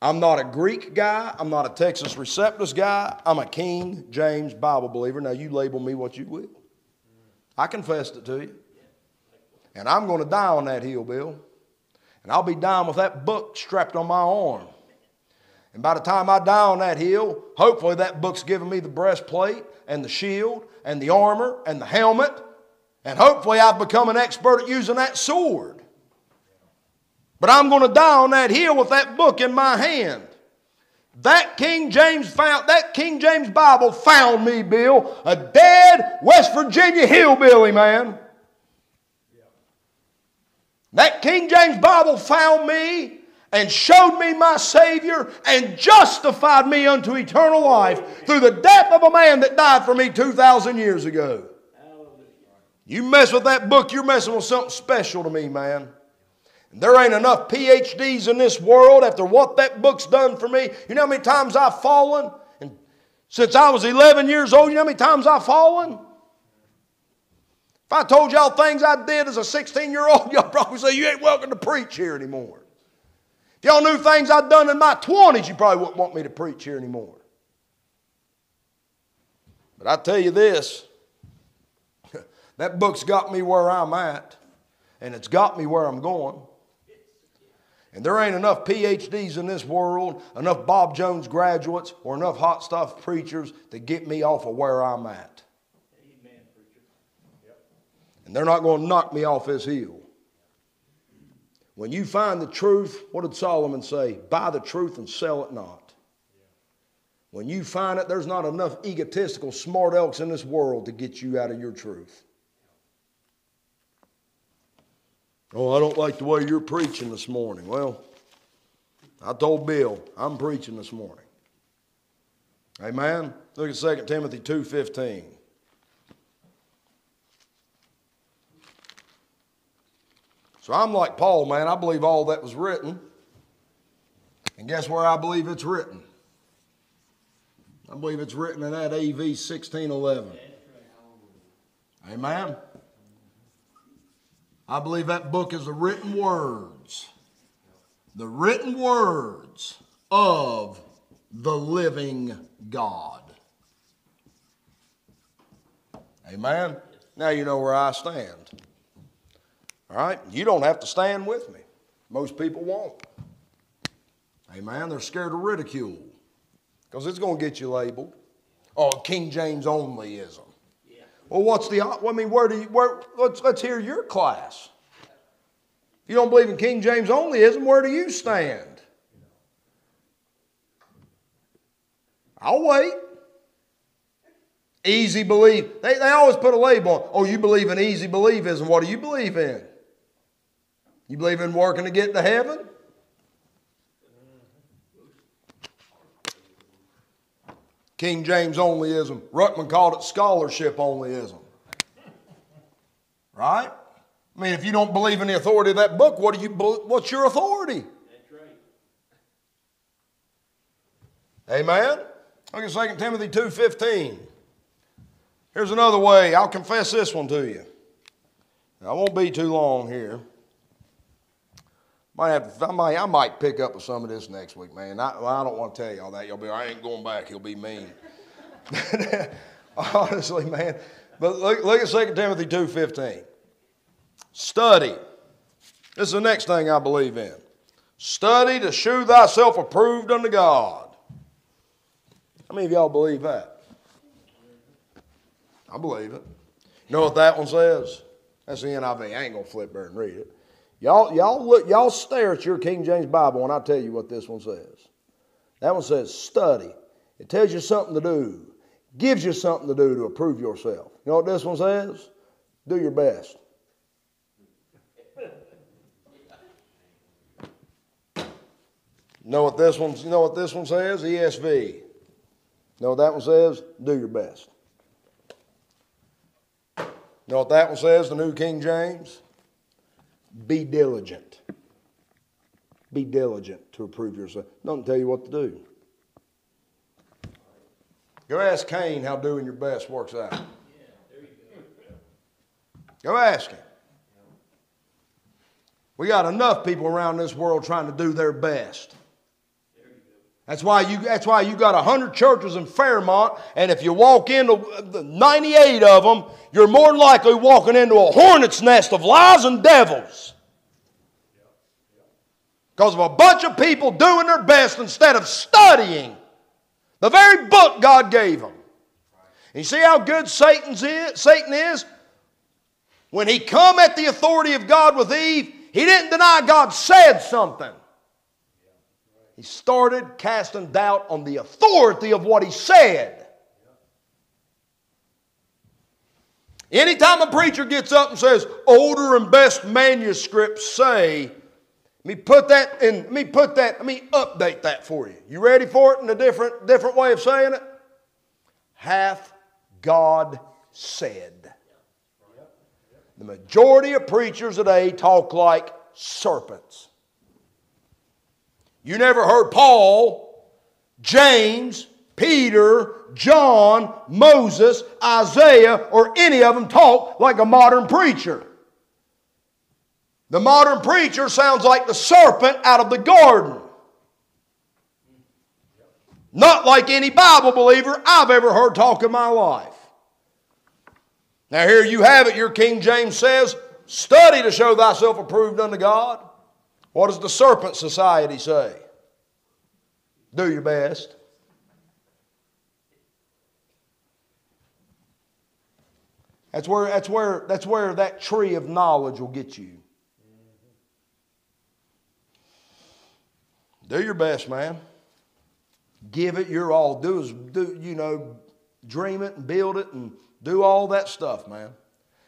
I'm not a Greek guy. I'm not a Textus Receptus guy. I'm a King James Bible believer. Now, you label me what you will. I confessed it to you. And I'm going to die on that hill, Bill. And I'll be dying with that book strapped on my arm. And by the time I die on that hill, hopefully that book's giving me the breastplate and the shield and the armor and the helmet and hopefully I've become an expert at using that sword. But I'm going to die on that hill with that book in my hand. That King James found that King James Bible found me, Bill, a dead West Virginia hillbilly man. That King James Bible found me and showed me my Savior and justified me unto eternal life through the death of a man that died for me 2,000 years ago. You mess with that book, you're messing with something special to me, man. And there ain't enough PhDs in this world after what that book's done for me. You know how many times I've fallen? And since I was 11 years old, you know how many times I've fallen? If I told y'all things I did as a 16 year old, *laughs* y'all probably say, You ain't welcome to preach here anymore. If y'all knew things I'd done in my 20s, you probably wouldn't want me to preach here anymore. But I tell you this that book's got me where I'm at, and it's got me where I'm going. And there ain't enough PhDs in this world, enough Bob Jones graduates, or enough hot stuff preachers to get me off of where I'm at. Amen. And they're not going to knock me off this hill. When you find the truth, what did Solomon say? Buy the truth and sell it not. When you find it, there's not enough egotistical smart elks in this world to get you out of your truth. Oh, I don't like the way you're preaching this morning. Well, I told Bill, I'm preaching this morning. Amen. Look at 2 Timothy 2:15. So I'm like Paul, man. I believe all that was written. And guess where I believe it's written? I believe it's written in that AV 1611. Amen. I believe that book is the written words, the written words of the living God. Amen. Now you know where I stand. All right? You don't have to stand with me. Most people won't. Amen. They're scared of ridicule because it's going to get you labeled. Oh, King James onlyism. Well, what's the, I mean, where do you, where, let's, let's hear your class. If you don't believe in King James onlyism, where do you stand? I'll wait. Easy belief. They, they always put a label on, oh, you believe in easy believism. What do you believe in? You believe in working to get to heaven? King James onlyism. Ruckman called it scholarship onlyism. Right? I mean, if you don't believe in the authority of that book, what do you? What's your authority? Amen. Look at 2 Timothy two fifteen. Here's another way. I'll confess this one to you. I won't be too long here. Might have to, I, might, I might pick up with some of this next week, man. I, I don't want to tell you all that. You'll be, I ain't going back. He'll be mean. *laughs* Honestly, man. But look, look at 2 Timothy 2.15. Study. This is the next thing I believe in. Study to shew thyself approved unto God. How many of y'all believe that? I believe it. You know what that one says? That's the NIV. I ain't gonna flip there and read it. Y'all, y'all look, y'all stare at your King James Bible when I tell you what this one says. That one says study. It tells you something to do. Gives you something to do to approve yourself. You know what this one says? Do your best. Know what this one? You know what this one says? ESV. Know what that one says? Do your best. Know what that one says? The New King James. Be diligent. Be diligent to approve yourself. Don't tell you what to do. Go ask Cain how doing your best works out. Go ask him. We got enough people around this world trying to do their best. That's why you, that's why you got 100 churches in Fairmont, and if you walk into uh, the 98 of them, you're more likely walking into a hornet's nest of lies and devils. Because of a bunch of people doing their best instead of studying the very book God gave them. And you see how good Satan's is, Satan is? When he come at the authority of God with Eve, he didn't deny God said something. He started casting doubt on the authority of what he said. Anytime a preacher gets up and says, older and best manuscripts say, let me put that in, let me put that, let me update that for you. You ready for it in a different, different way of saying it? Hath God said. The majority of preachers today talk like serpents. You never heard Paul, James, Peter, John, Moses, Isaiah, or any of them talk like a modern preacher. The modern preacher sounds like the serpent out of the garden. Not like any Bible believer I've ever heard talk in my life. Now, here you have it. Your King James says, Study to show thyself approved unto God. What does the Serpent Society say? Do your best. That's where, that's, where, that's where that tree of knowledge will get you. Do your best, man. Give it your all. Do as do you know, dream it and build it and do all that stuff, man.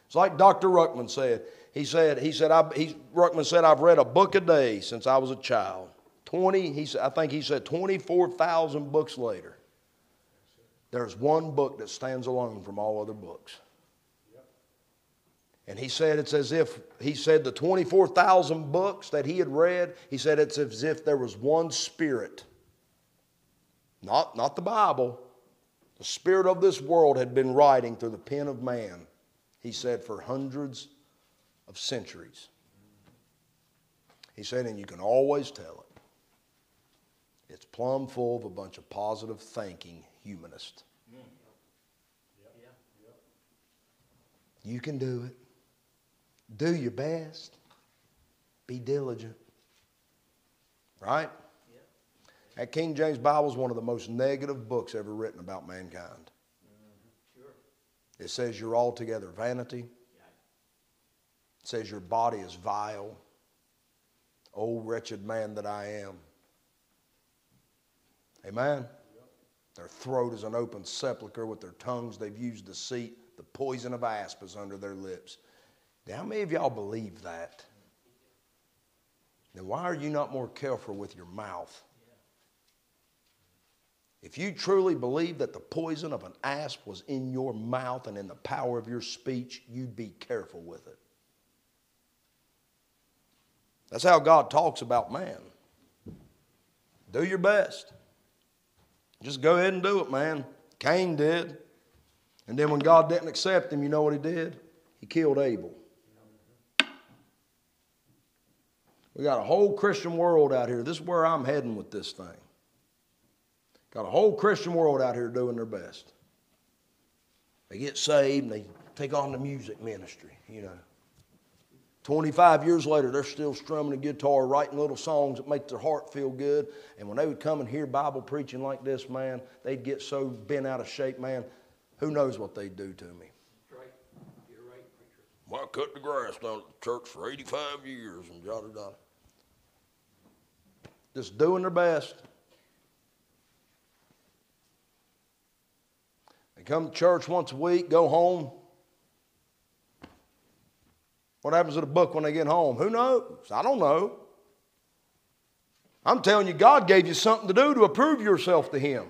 It's like Dr. Ruckman said. He said, he said, I, he, Ruckman said, I've read a book a day since I was a child. 20, he said, I think he said 24,000 books later, there's one book that stands alone from all other books. And he said it's as if, he said the 24,000 books that he had read, he said it's as if there was one spirit. Not, not the Bible. The spirit of this world had been writing through the pen of man, he said, for hundreds of centuries. He said, and you can always tell it. It's plumb full of a bunch of positive thinking humanists. You can do it. Do your best. Be diligent. Right? That King James Bible is one of the most negative books ever written about mankind. It says you're altogether vanity says, Your body is vile. O wretched man that I am. Amen. Their throat is an open sepulchre. With their tongues, they've used deceit. The poison of asp is under their lips. Now, how many of y'all believe that? Then why are you not more careful with your mouth? If you truly believe that the poison of an asp was in your mouth and in the power of your speech, you'd be careful with it. That's how God talks about man. Do your best. Just go ahead and do it, man. Cain did. And then when God didn't accept him, you know what he did? He killed Abel. We got a whole Christian world out here. This is where I'm heading with this thing. Got a whole Christian world out here doing their best. They get saved and they take on the music ministry, you know. 25 years later, they're still strumming a guitar, writing little songs that make their heart feel good. And when they would come and hear Bible preaching like this, man, they'd get so bent out of shape, man. Who knows what they'd do to me? Right. You're right, preacher. Well, I cut the grass down at the church for 85 years and yada yada. Just doing their best. They come to church once a week, go home. What happens to the book when they get home? Who knows? I don't know. I'm telling you, God gave you something to do to approve yourself to Him.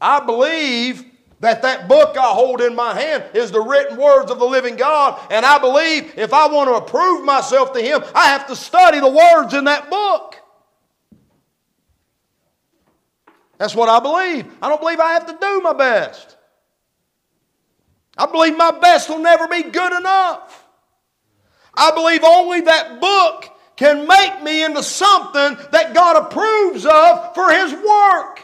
I believe that that book I hold in my hand is the written words of the living God. And I believe if I want to approve myself to Him, I have to study the words in that book. That's what I believe. I don't believe I have to do my best. I believe my best will never be good enough. I believe only that book can make me into something that God approves of for His work.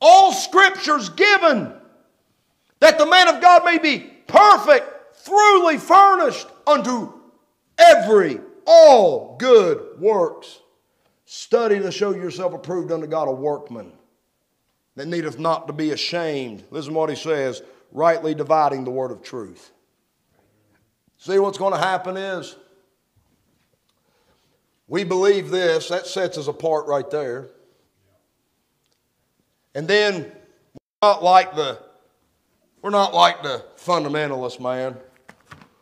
All scripture's given that the man of God may be perfect, thoroughly furnished unto every, all good works. Study to show yourself approved unto God, a workman that needeth not to be ashamed. Listen to what he says rightly dividing the word of truth. See, what's going to happen is we believe this, that sets us apart right there. And then we're not like the we're not like the fundamentalist man.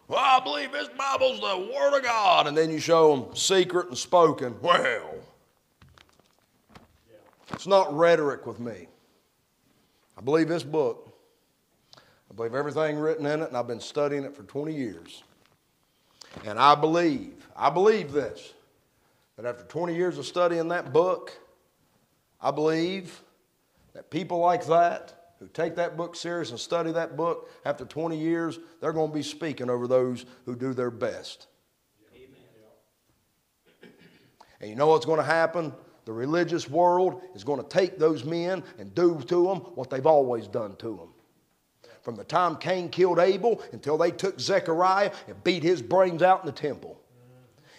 Well, I believe this Bible's the Word of God, and then you show them secret and spoken. Well, it's not rhetoric with me. I believe this book. I believe everything written in it, and I've been studying it for 20 years. And I believe, I believe this, that after 20 years of studying that book, I believe that people like that, who take that book serious and study that book, after 20 years, they're going to be speaking over those who do their best. Amen. And you know what's going to happen? The religious world is going to take those men and do to them what they've always done to them. From the time Cain killed Abel until they took Zechariah and beat his brains out in the temple.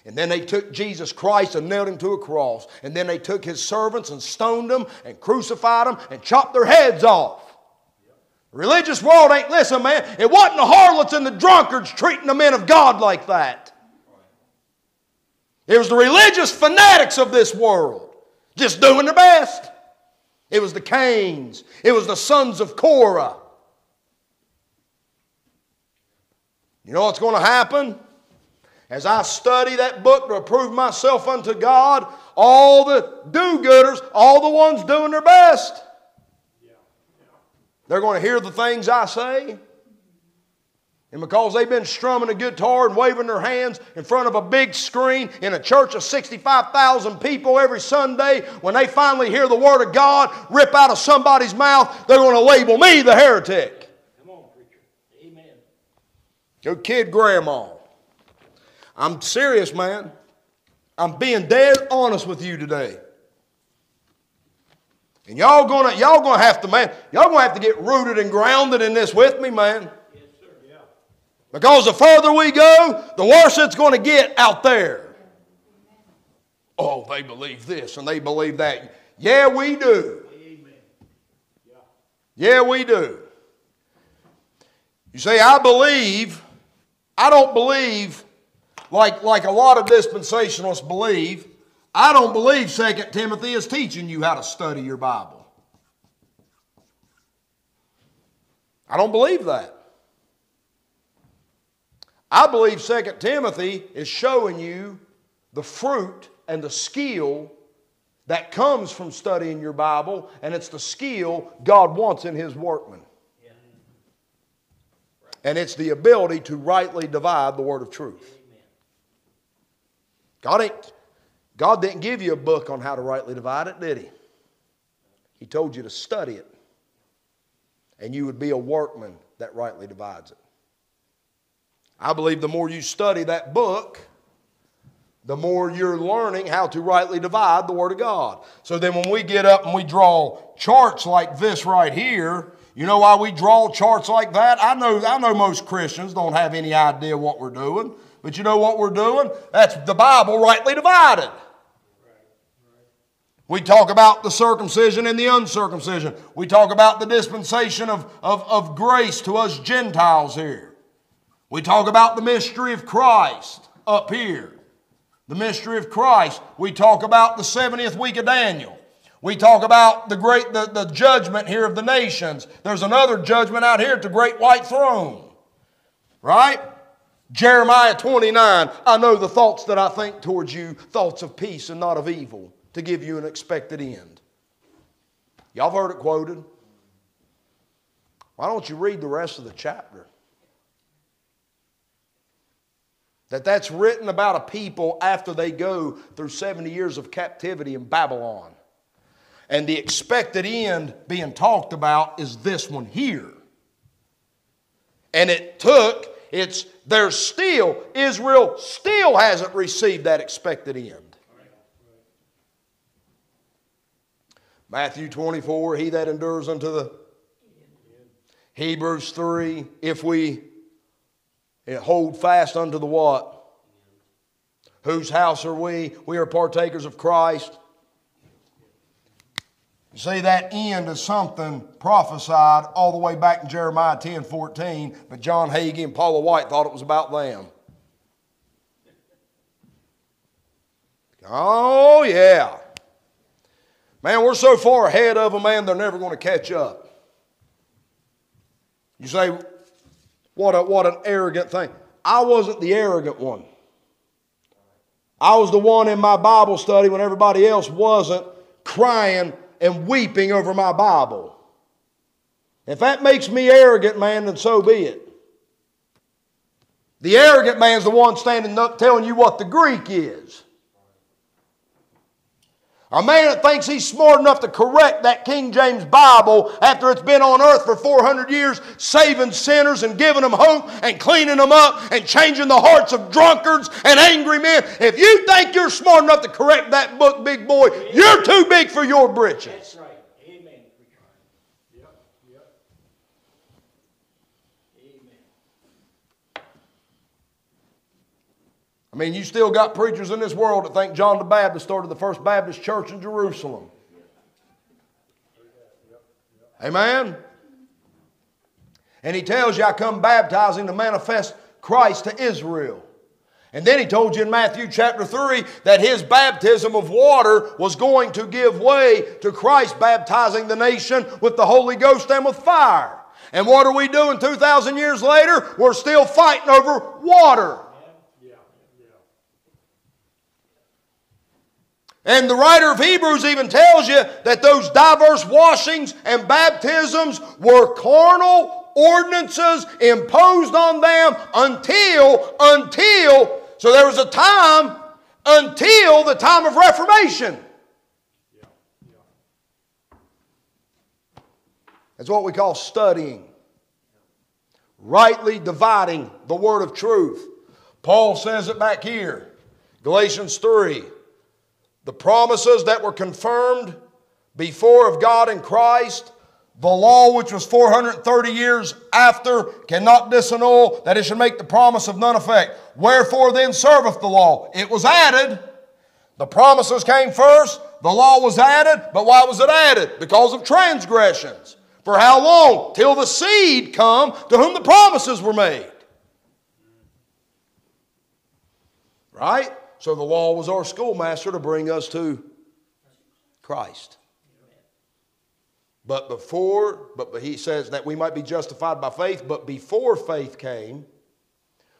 And then they took Jesus Christ and nailed him to a cross. And then they took his servants and stoned them and crucified them and chopped their heads off. The religious world ain't, listen, man, it wasn't the harlots and the drunkards treating the men of God like that. It was the religious fanatics of this world just doing their best. It was the Cains, it was the sons of Korah. You know what's going to happen? As I study that book to approve myself unto God, all the do gooders, all the ones doing their best, they're going to hear the things I say. And because they've been strumming a guitar and waving their hands in front of a big screen in a church of 65,000 people every Sunday, when they finally hear the Word of God rip out of somebody's mouth, they're going to label me the heretic. Come on, preacher. Amen. Go kid grandma. I'm serious, man. I'm being dead honest with you today. And y'all gonna y'all gonna have to, man, y'all gonna have to get rooted and grounded in this with me, man. Because the further we go, the worse it's going to get out there. Oh, they believe this and they believe that. Yeah, we do. Yeah, we do. You say, I believe, I don't believe like, like a lot of dispensationalists believe. I don't believe 2 Timothy is teaching you how to study your Bible. I don't believe that. I believe 2 Timothy is showing you the fruit and the skill that comes from studying your Bible, and it's the skill God wants in His workman. And it's the ability to rightly divide the word of truth. God ain't God didn't give you a book on how to rightly divide it, did he? He told you to study it. And you would be a workman that rightly divides it. I believe the more you study that book, the more you're learning how to rightly divide the Word of God. So then when we get up and we draw charts like this right here, You know why we draw charts like that? I know, I know most Christians don't have any idea what we're doing, but you know what we're doing? That's the Bible rightly divided. We talk about the circumcision and the uncircumcision. We talk about the dispensation of, of, of grace to us Gentiles here. We talk about the mystery of Christ up here. The mystery of Christ. We talk about the 70th week of Daniel. We talk about the great the, the judgment here of the nations. There's another judgment out here at the great white throne. Right? Jeremiah 29, I know the thoughts that I think towards you, thoughts of peace and not of evil, to give you an expected end. Y'all have heard it quoted. Why don't you read the rest of the chapter? That that's written about a people after they go through 70 years of captivity in Babylon. And the expected end being talked about is this one here. And it took, it's, there's still, Israel still hasn't received that expected end. Matthew 24, he that endures unto the Hebrews 3, if we hold fast unto the what? Whose house are we? We are partakers of Christ. You see, that end is something prophesied all the way back in Jeremiah 10 14, but John Hagee and Paula White thought it was about them. Oh, yeah. Man, we're so far ahead of them, man, they're never going to catch up. You say, what, a, what an arrogant thing. I wasn't the arrogant one. I was the one in my Bible study when everybody else wasn't crying and weeping over my Bible. If that makes me arrogant, man, then so be it. The arrogant man's the one standing up telling you what the Greek is. A man that thinks he's smart enough to correct that King James Bible after it's been on earth for 400 years, saving sinners and giving them hope and cleaning them up and changing the hearts of drunkards and angry men. If you think you're smart enough to correct that book, big boy, you're too big for your britches. That's right. Amen, preacher. Yep, yep. Amen. I mean, you still got preachers in this world that think John the Baptist started the first Baptist church in Jerusalem. Amen? And he tells you, I come baptizing to manifest Christ to Israel. And then he told you in Matthew chapter 3 that his baptism of water was going to give way to Christ baptizing the nation with the Holy Ghost and with fire. And what are we doing 2,000 years later? We're still fighting over water. Yeah, yeah. And the writer of Hebrews even tells you that those diverse washings and baptisms were carnal ordinances imposed on them until, until, so there was a time until the time of Reformation. That's what we call studying. Rightly dividing the word of truth. Paul says it back here. Galatians 3. The promises that were confirmed before of God in Christ, the law which was 430 years after cannot disannul that it should make the promise of none effect. Wherefore then serveth the law? It was added. The promises came first, the law was added, but why was it added? Because of transgressions. For how long? Till the seed come to whom the promises were made. Right? So the law was our schoolmaster to bring us to Christ. But before, but he says that we might be justified by faith, but before faith came,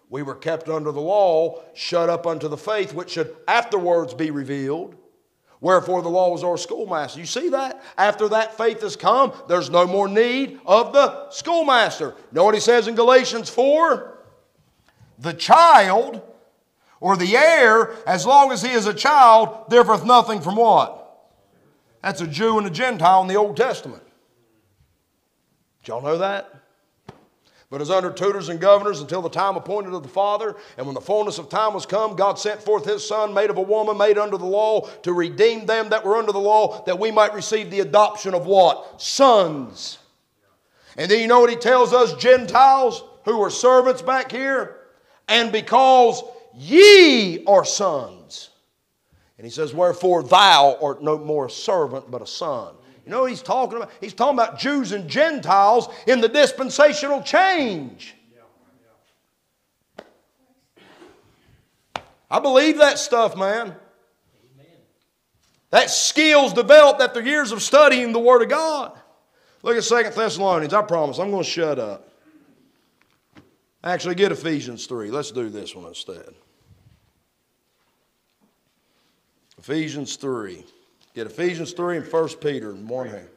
we were kept under the law, shut up unto the faith which should afterwards be revealed. Wherefore the law was our schoolmaster. You see that? After that faith has come, there's no more need of the schoolmaster. You know what he says in Galatians 4? The child or the heir, as long as he is a child, differeth nothing from what? That's a Jew and a Gentile in the Old Testament. Did y'all know that? But as under tutors and governors until the time appointed of the Father, and when the fullness of time was come, God sent forth His Son, made of a woman, made under the law, to redeem them that were under the law, that we might receive the adoption of what? Sons. And then you know what he tells us Gentiles who were servants back here? And because ye are sons. And he says, Wherefore thou art no more a servant, but a son. You know he's talking about? He's talking about Jews and Gentiles in the dispensational change. I believe that stuff, man. That skills developed after years of studying the Word of God. Look at Second Thessalonians. I promise, I'm going to shut up. Actually, get Ephesians 3. Let's do this one instead. Ephesians 3. Get Ephesians 3 and 1 Peter in one hand.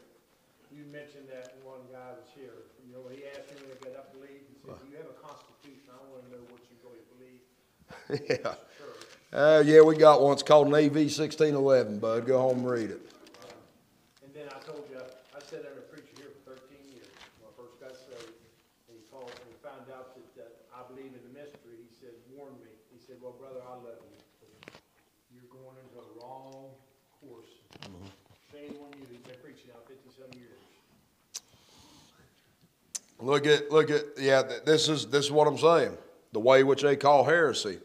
You mentioned that one guy was here, you know, he asked me I got up to leave, he said, do you have a constitution? I wanna know what you're going to believe. *laughs* yeah. Uh, yeah, we got one. It's called an AV 1611, bud. Go home and read it. And then I told you, I sat under a preacher here for thirteen years, when I first got saved. And he called and found out that, that I believe in the mystery, he said, warn me. He said, well, brother, I love you. You're going into the wrong course. Shame on you, he's been preaching now fifty-some years. Look at, look at, yeah, this is, this is what I'm saying. The way which they call heresy.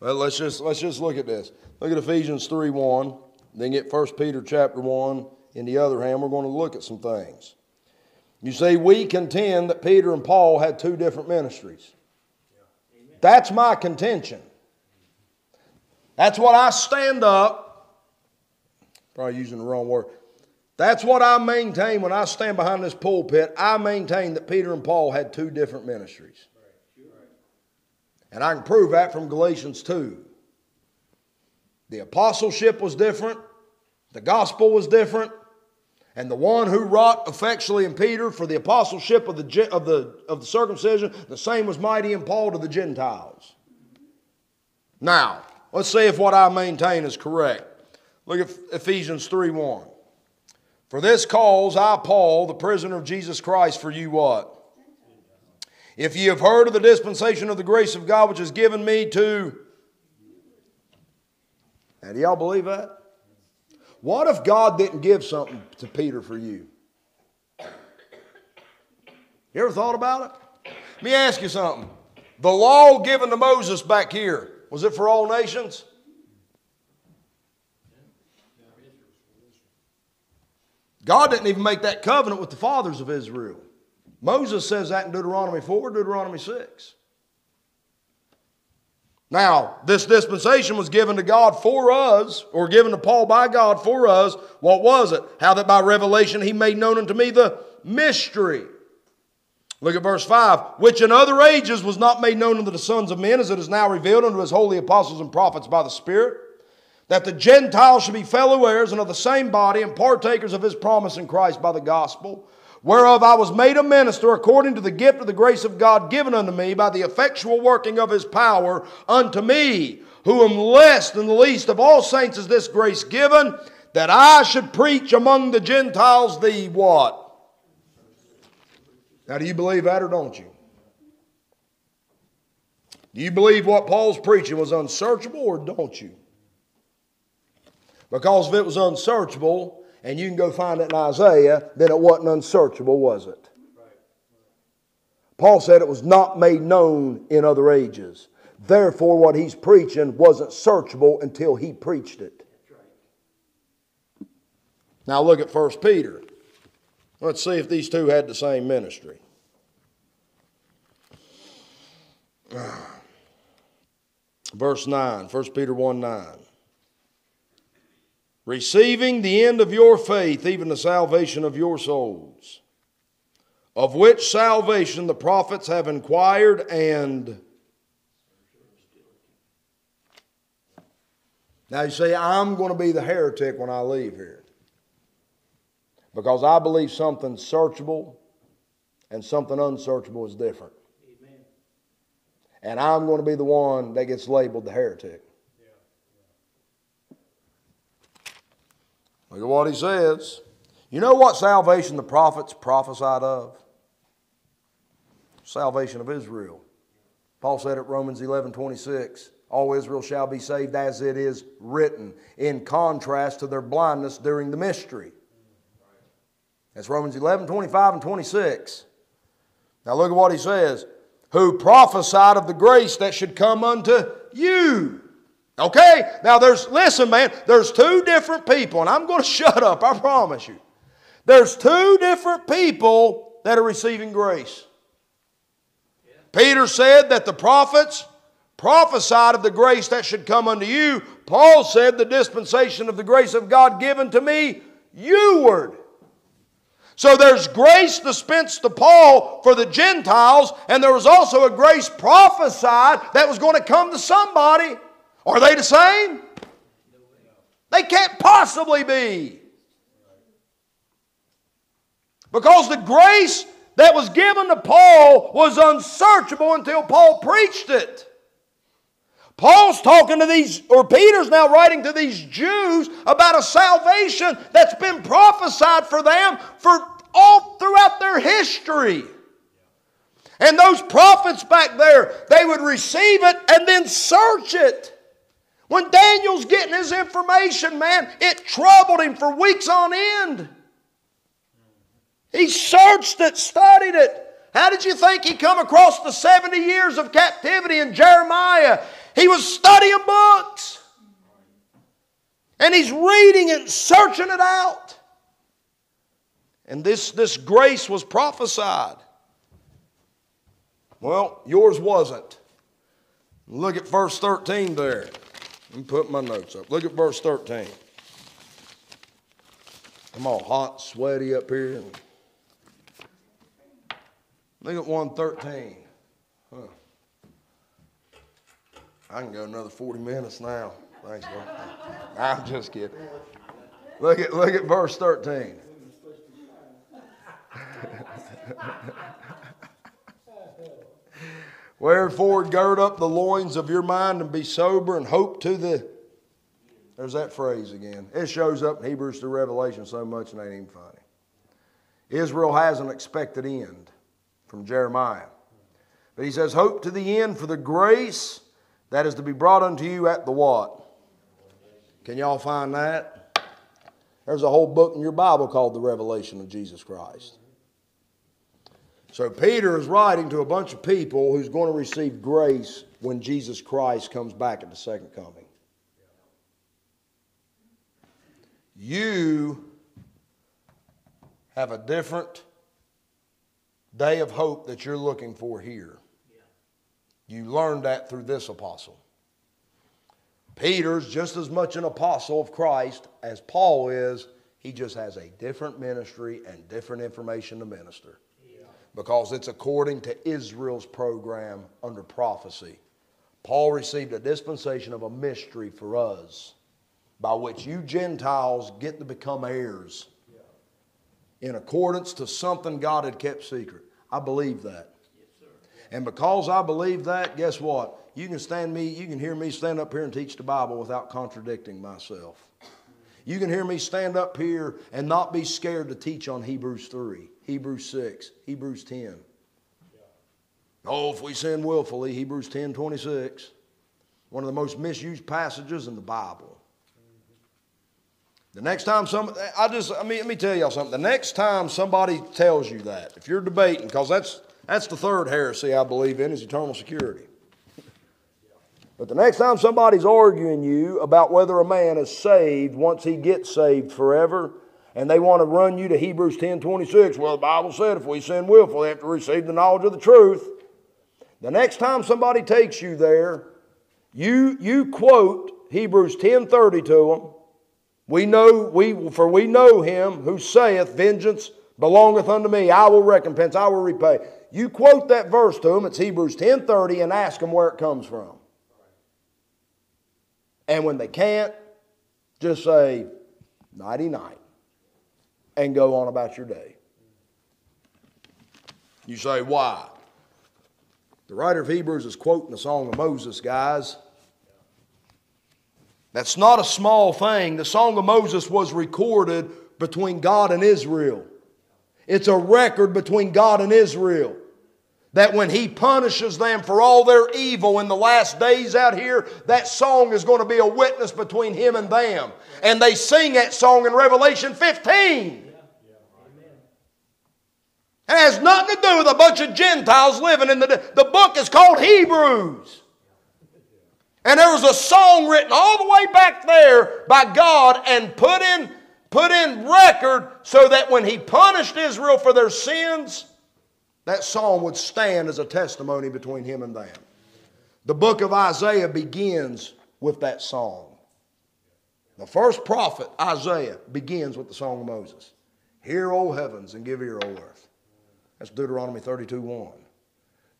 Well, let's just, let's just look at this. Look at Ephesians 3 1, then get 1 Peter chapter 1. In the other hand, we're going to look at some things. You see, we contend that Peter and Paul had two different ministries. That's my contention. That's what I stand up, probably using the wrong word. That's what I maintain when I stand behind this pulpit. I maintain that Peter and Paul had two different ministries. And I can prove that from Galatians 2. The apostleship was different, the gospel was different, and the one who wrought effectually in Peter for the apostleship of the, of the, of the circumcision, the same was mighty in Paul to the Gentiles. Now, let's see if what I maintain is correct. Look at Ephesians 3 1. For this cause I, Paul, the prisoner of Jesus Christ, for you what? If ye have heard of the dispensation of the grace of God which is given me to. Now, do y'all believe that? What if God didn't give something to Peter for you? You ever thought about it? Let me ask you something. The law given to Moses back here, was it for all nations? God didn't even make that covenant with the fathers of Israel. Moses says that in Deuteronomy 4, Deuteronomy 6. Now, this dispensation was given to God for us, or given to Paul by God for us. What was it? How that by revelation he made known unto me the mystery. Look at verse 5. Which in other ages was not made known unto the sons of men, as it is now revealed unto his holy apostles and prophets by the Spirit, that the Gentiles should be fellow heirs and of the same body and partakers of his promise in Christ by the gospel whereof I was made a minister according to the gift of the grace of God given unto me by the effectual working of his power unto me, who am less than the least of all saints is this grace given, that I should preach among the Gentiles the what? Now, do you believe that or don't you? Do you believe what Paul's preaching was unsearchable or don't you? Because if it was unsearchable, and you can go find it in Isaiah, then it wasn't unsearchable, was it? Paul said it was not made known in other ages. Therefore, what he's preaching wasn't searchable until he preached it. Now look at 1 Peter. Let's see if these two had the same ministry. Verse 9, 1 Peter 1 9 receiving the end of your faith, even the salvation of your souls, of which salvation the prophets have inquired and. Now you say, I'm going to be the heretic when I leave here. Because I believe something searchable and something unsearchable is different. Amen. And I'm going to be the one that gets labeled the heretic. Look at what he says. You know what salvation the prophets prophesied of? Salvation of Israel. Paul said at Romans 11 26, all Israel shall be saved as it is written, in contrast to their blindness during the mystery. That's Romans 11 25 and 26. Now look at what he says. Who prophesied of the grace that should come unto you. Okay? Now there's, listen, man, there's two different people, and I'm going *laughs* to shut up, I promise you. There's two different people that are receiving grace. Peter said that the prophets prophesied of the grace that should come unto you. Paul said the dispensation of the grace of God given to me, you word. So there's grace dispensed to Paul for the Gentiles, and there was also a grace prophesied that was going to come to somebody. Are they the same? They can't possibly be. Because the grace that was given to Paul was unsearchable until Paul preached it. Paul's talking to these, or Peter's now writing to these Jews about a salvation that's been prophesied for them for all throughout their history. And those prophets back there, they would receive it and then search it. When Daniel's getting his information, man, it troubled him for weeks on end. He searched it, studied it. How did you think he come across the 70 years of captivity in Jeremiah? He was studying books. And he's reading it, searching it out. And this, this grace was prophesied. Well, yours wasn't. Look at verse 13 there. Let me put my notes up. Look at verse 13. I'm all hot, sweaty up here. Look at 113. Huh. I can go another 40 minutes now. Thanks, Lord. *laughs* I'm just kidding. Look at, look at verse 13. *laughs* Wherefore, gird up the loins of your mind and be sober and hope to the. There's that phrase again. It shows up in Hebrews to Revelation so much and ain't even funny. Israel has an expected end from Jeremiah. But he says, Hope to the end for the grace that is to be brought unto you at the what? Can y'all find that? There's a whole book in your Bible called The Revelation of Jesus Christ. So Peter is writing to a bunch of people who's going to receive grace when Jesus Christ comes back at the second coming. You have a different day of hope that you're looking for here. You learned that through this apostle. Peter's just as much an apostle of Christ as Paul is. He just has a different ministry and different information to minister because it's according to Israel's program under prophecy. Paul received a dispensation of a mystery for us by which you Gentiles get to become heirs in accordance to something God had kept secret. I believe that. And because I believe that, guess what? You can stand me, you can hear me stand up here and teach the Bible without contradicting myself. You can hear me stand up here and not be scared to teach on Hebrews 3. Hebrews 6, Hebrews 10. Oh, if we sin willfully, Hebrews 10 26. One of the most misused passages in the Bible. The next time some, I just, I mean, let me tell y'all something. The next time somebody tells you that, if you're debating, because that's, that's the third heresy I believe in is eternal security. But the next time somebody's arguing you about whether a man is saved once he gets saved forever, and they want to run you to Hebrews 10 26. Well, the Bible said if we sin willfully, have to receive the knowledge of the truth. The next time somebody takes you there, you, you quote Hebrews 10 30 to them. We know, we, for we know him who saith, Vengeance belongeth unto me, I will recompense, I will repay. You quote that verse to them, it's Hebrews 10 30, and ask them where it comes from. And when they can't, just say, nighty night and go on about your day. You say, why? The writer of Hebrews is quoting the Song of Moses, guys. That's not a small thing. The Song of Moses was recorded between God and Israel. It's a record between God and Israel that when he punishes them for all their evil in the last days out here, that song is going to be a witness between him and them. And they sing that song in Revelation 15. It has nothing to do with a bunch of Gentiles living in the. The book is called Hebrews. And there was a song written all the way back there by God and put in, put in record so that when He punished Israel for their sins, that song would stand as a testimony between Him and them. The book of Isaiah begins with that song. The first prophet, Isaiah, begins with the Song of Moses. Hear, O heavens, and give ear, O earth. That's Deuteronomy 32 1.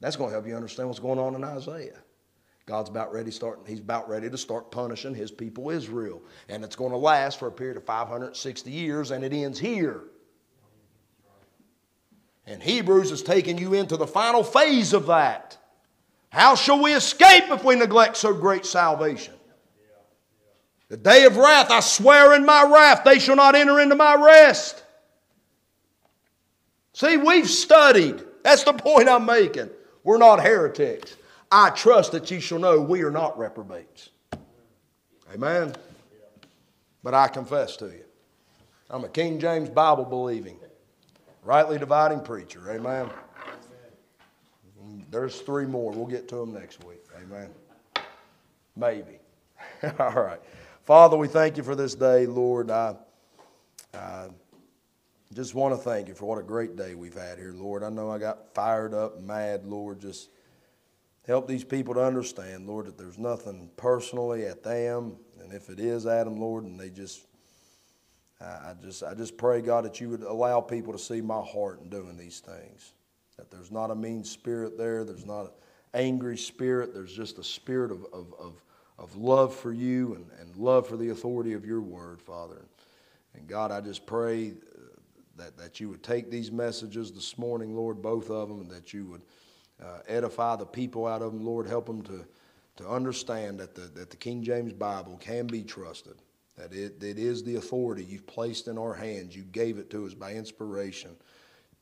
That's going to help you understand what's going on in Isaiah. God's about ready to start, he's about ready to start punishing his people Israel. And it's going to last for a period of 560 years, and it ends here. And Hebrews is taking you into the final phase of that. How shall we escape if we neglect so great salvation? The day of wrath, I swear in my wrath, they shall not enter into my rest. See, we've studied. That's the point I'm making. We're not heretics. I trust that ye shall know we are not reprobates. Amen. But I confess to you, I'm a King James Bible believing, rightly dividing preacher. Amen. There's three more. We'll get to them next week. Amen. Maybe. *laughs* All right. Father, we thank you for this day, Lord. I, I just want to thank you for what a great day we've had here, Lord. I know I got fired up mad, Lord. Just help these people to understand, Lord, that there's nothing personally at them. And if it is at them, Lord, and they just I just, I just pray, God, that you would allow people to see my heart in doing these things. That there's not a mean spirit there, there's not an angry spirit, there's just a spirit of, of, of, of love for you and, and love for the authority of your word, Father. And God, I just pray uh, that, that you would take these messages this morning, Lord, both of them, and that you would uh, edify the people out of them, Lord. Help them to, to understand that the, that the King James Bible can be trusted that it, it is the authority you've placed in our hands. You gave it to us by inspiration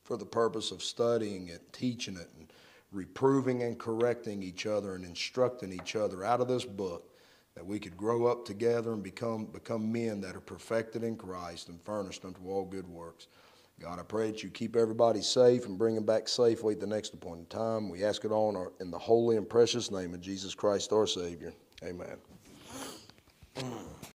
for the purpose of studying it, teaching it, and reproving and correcting each other and instructing each other out of this book that we could grow up together and become, become men that are perfected in Christ and furnished unto all good works. God, I pray that you keep everybody safe and bring them back safely at the next appointed time. We ask it all in, our, in the holy and precious name of Jesus Christ our Savior. Amen.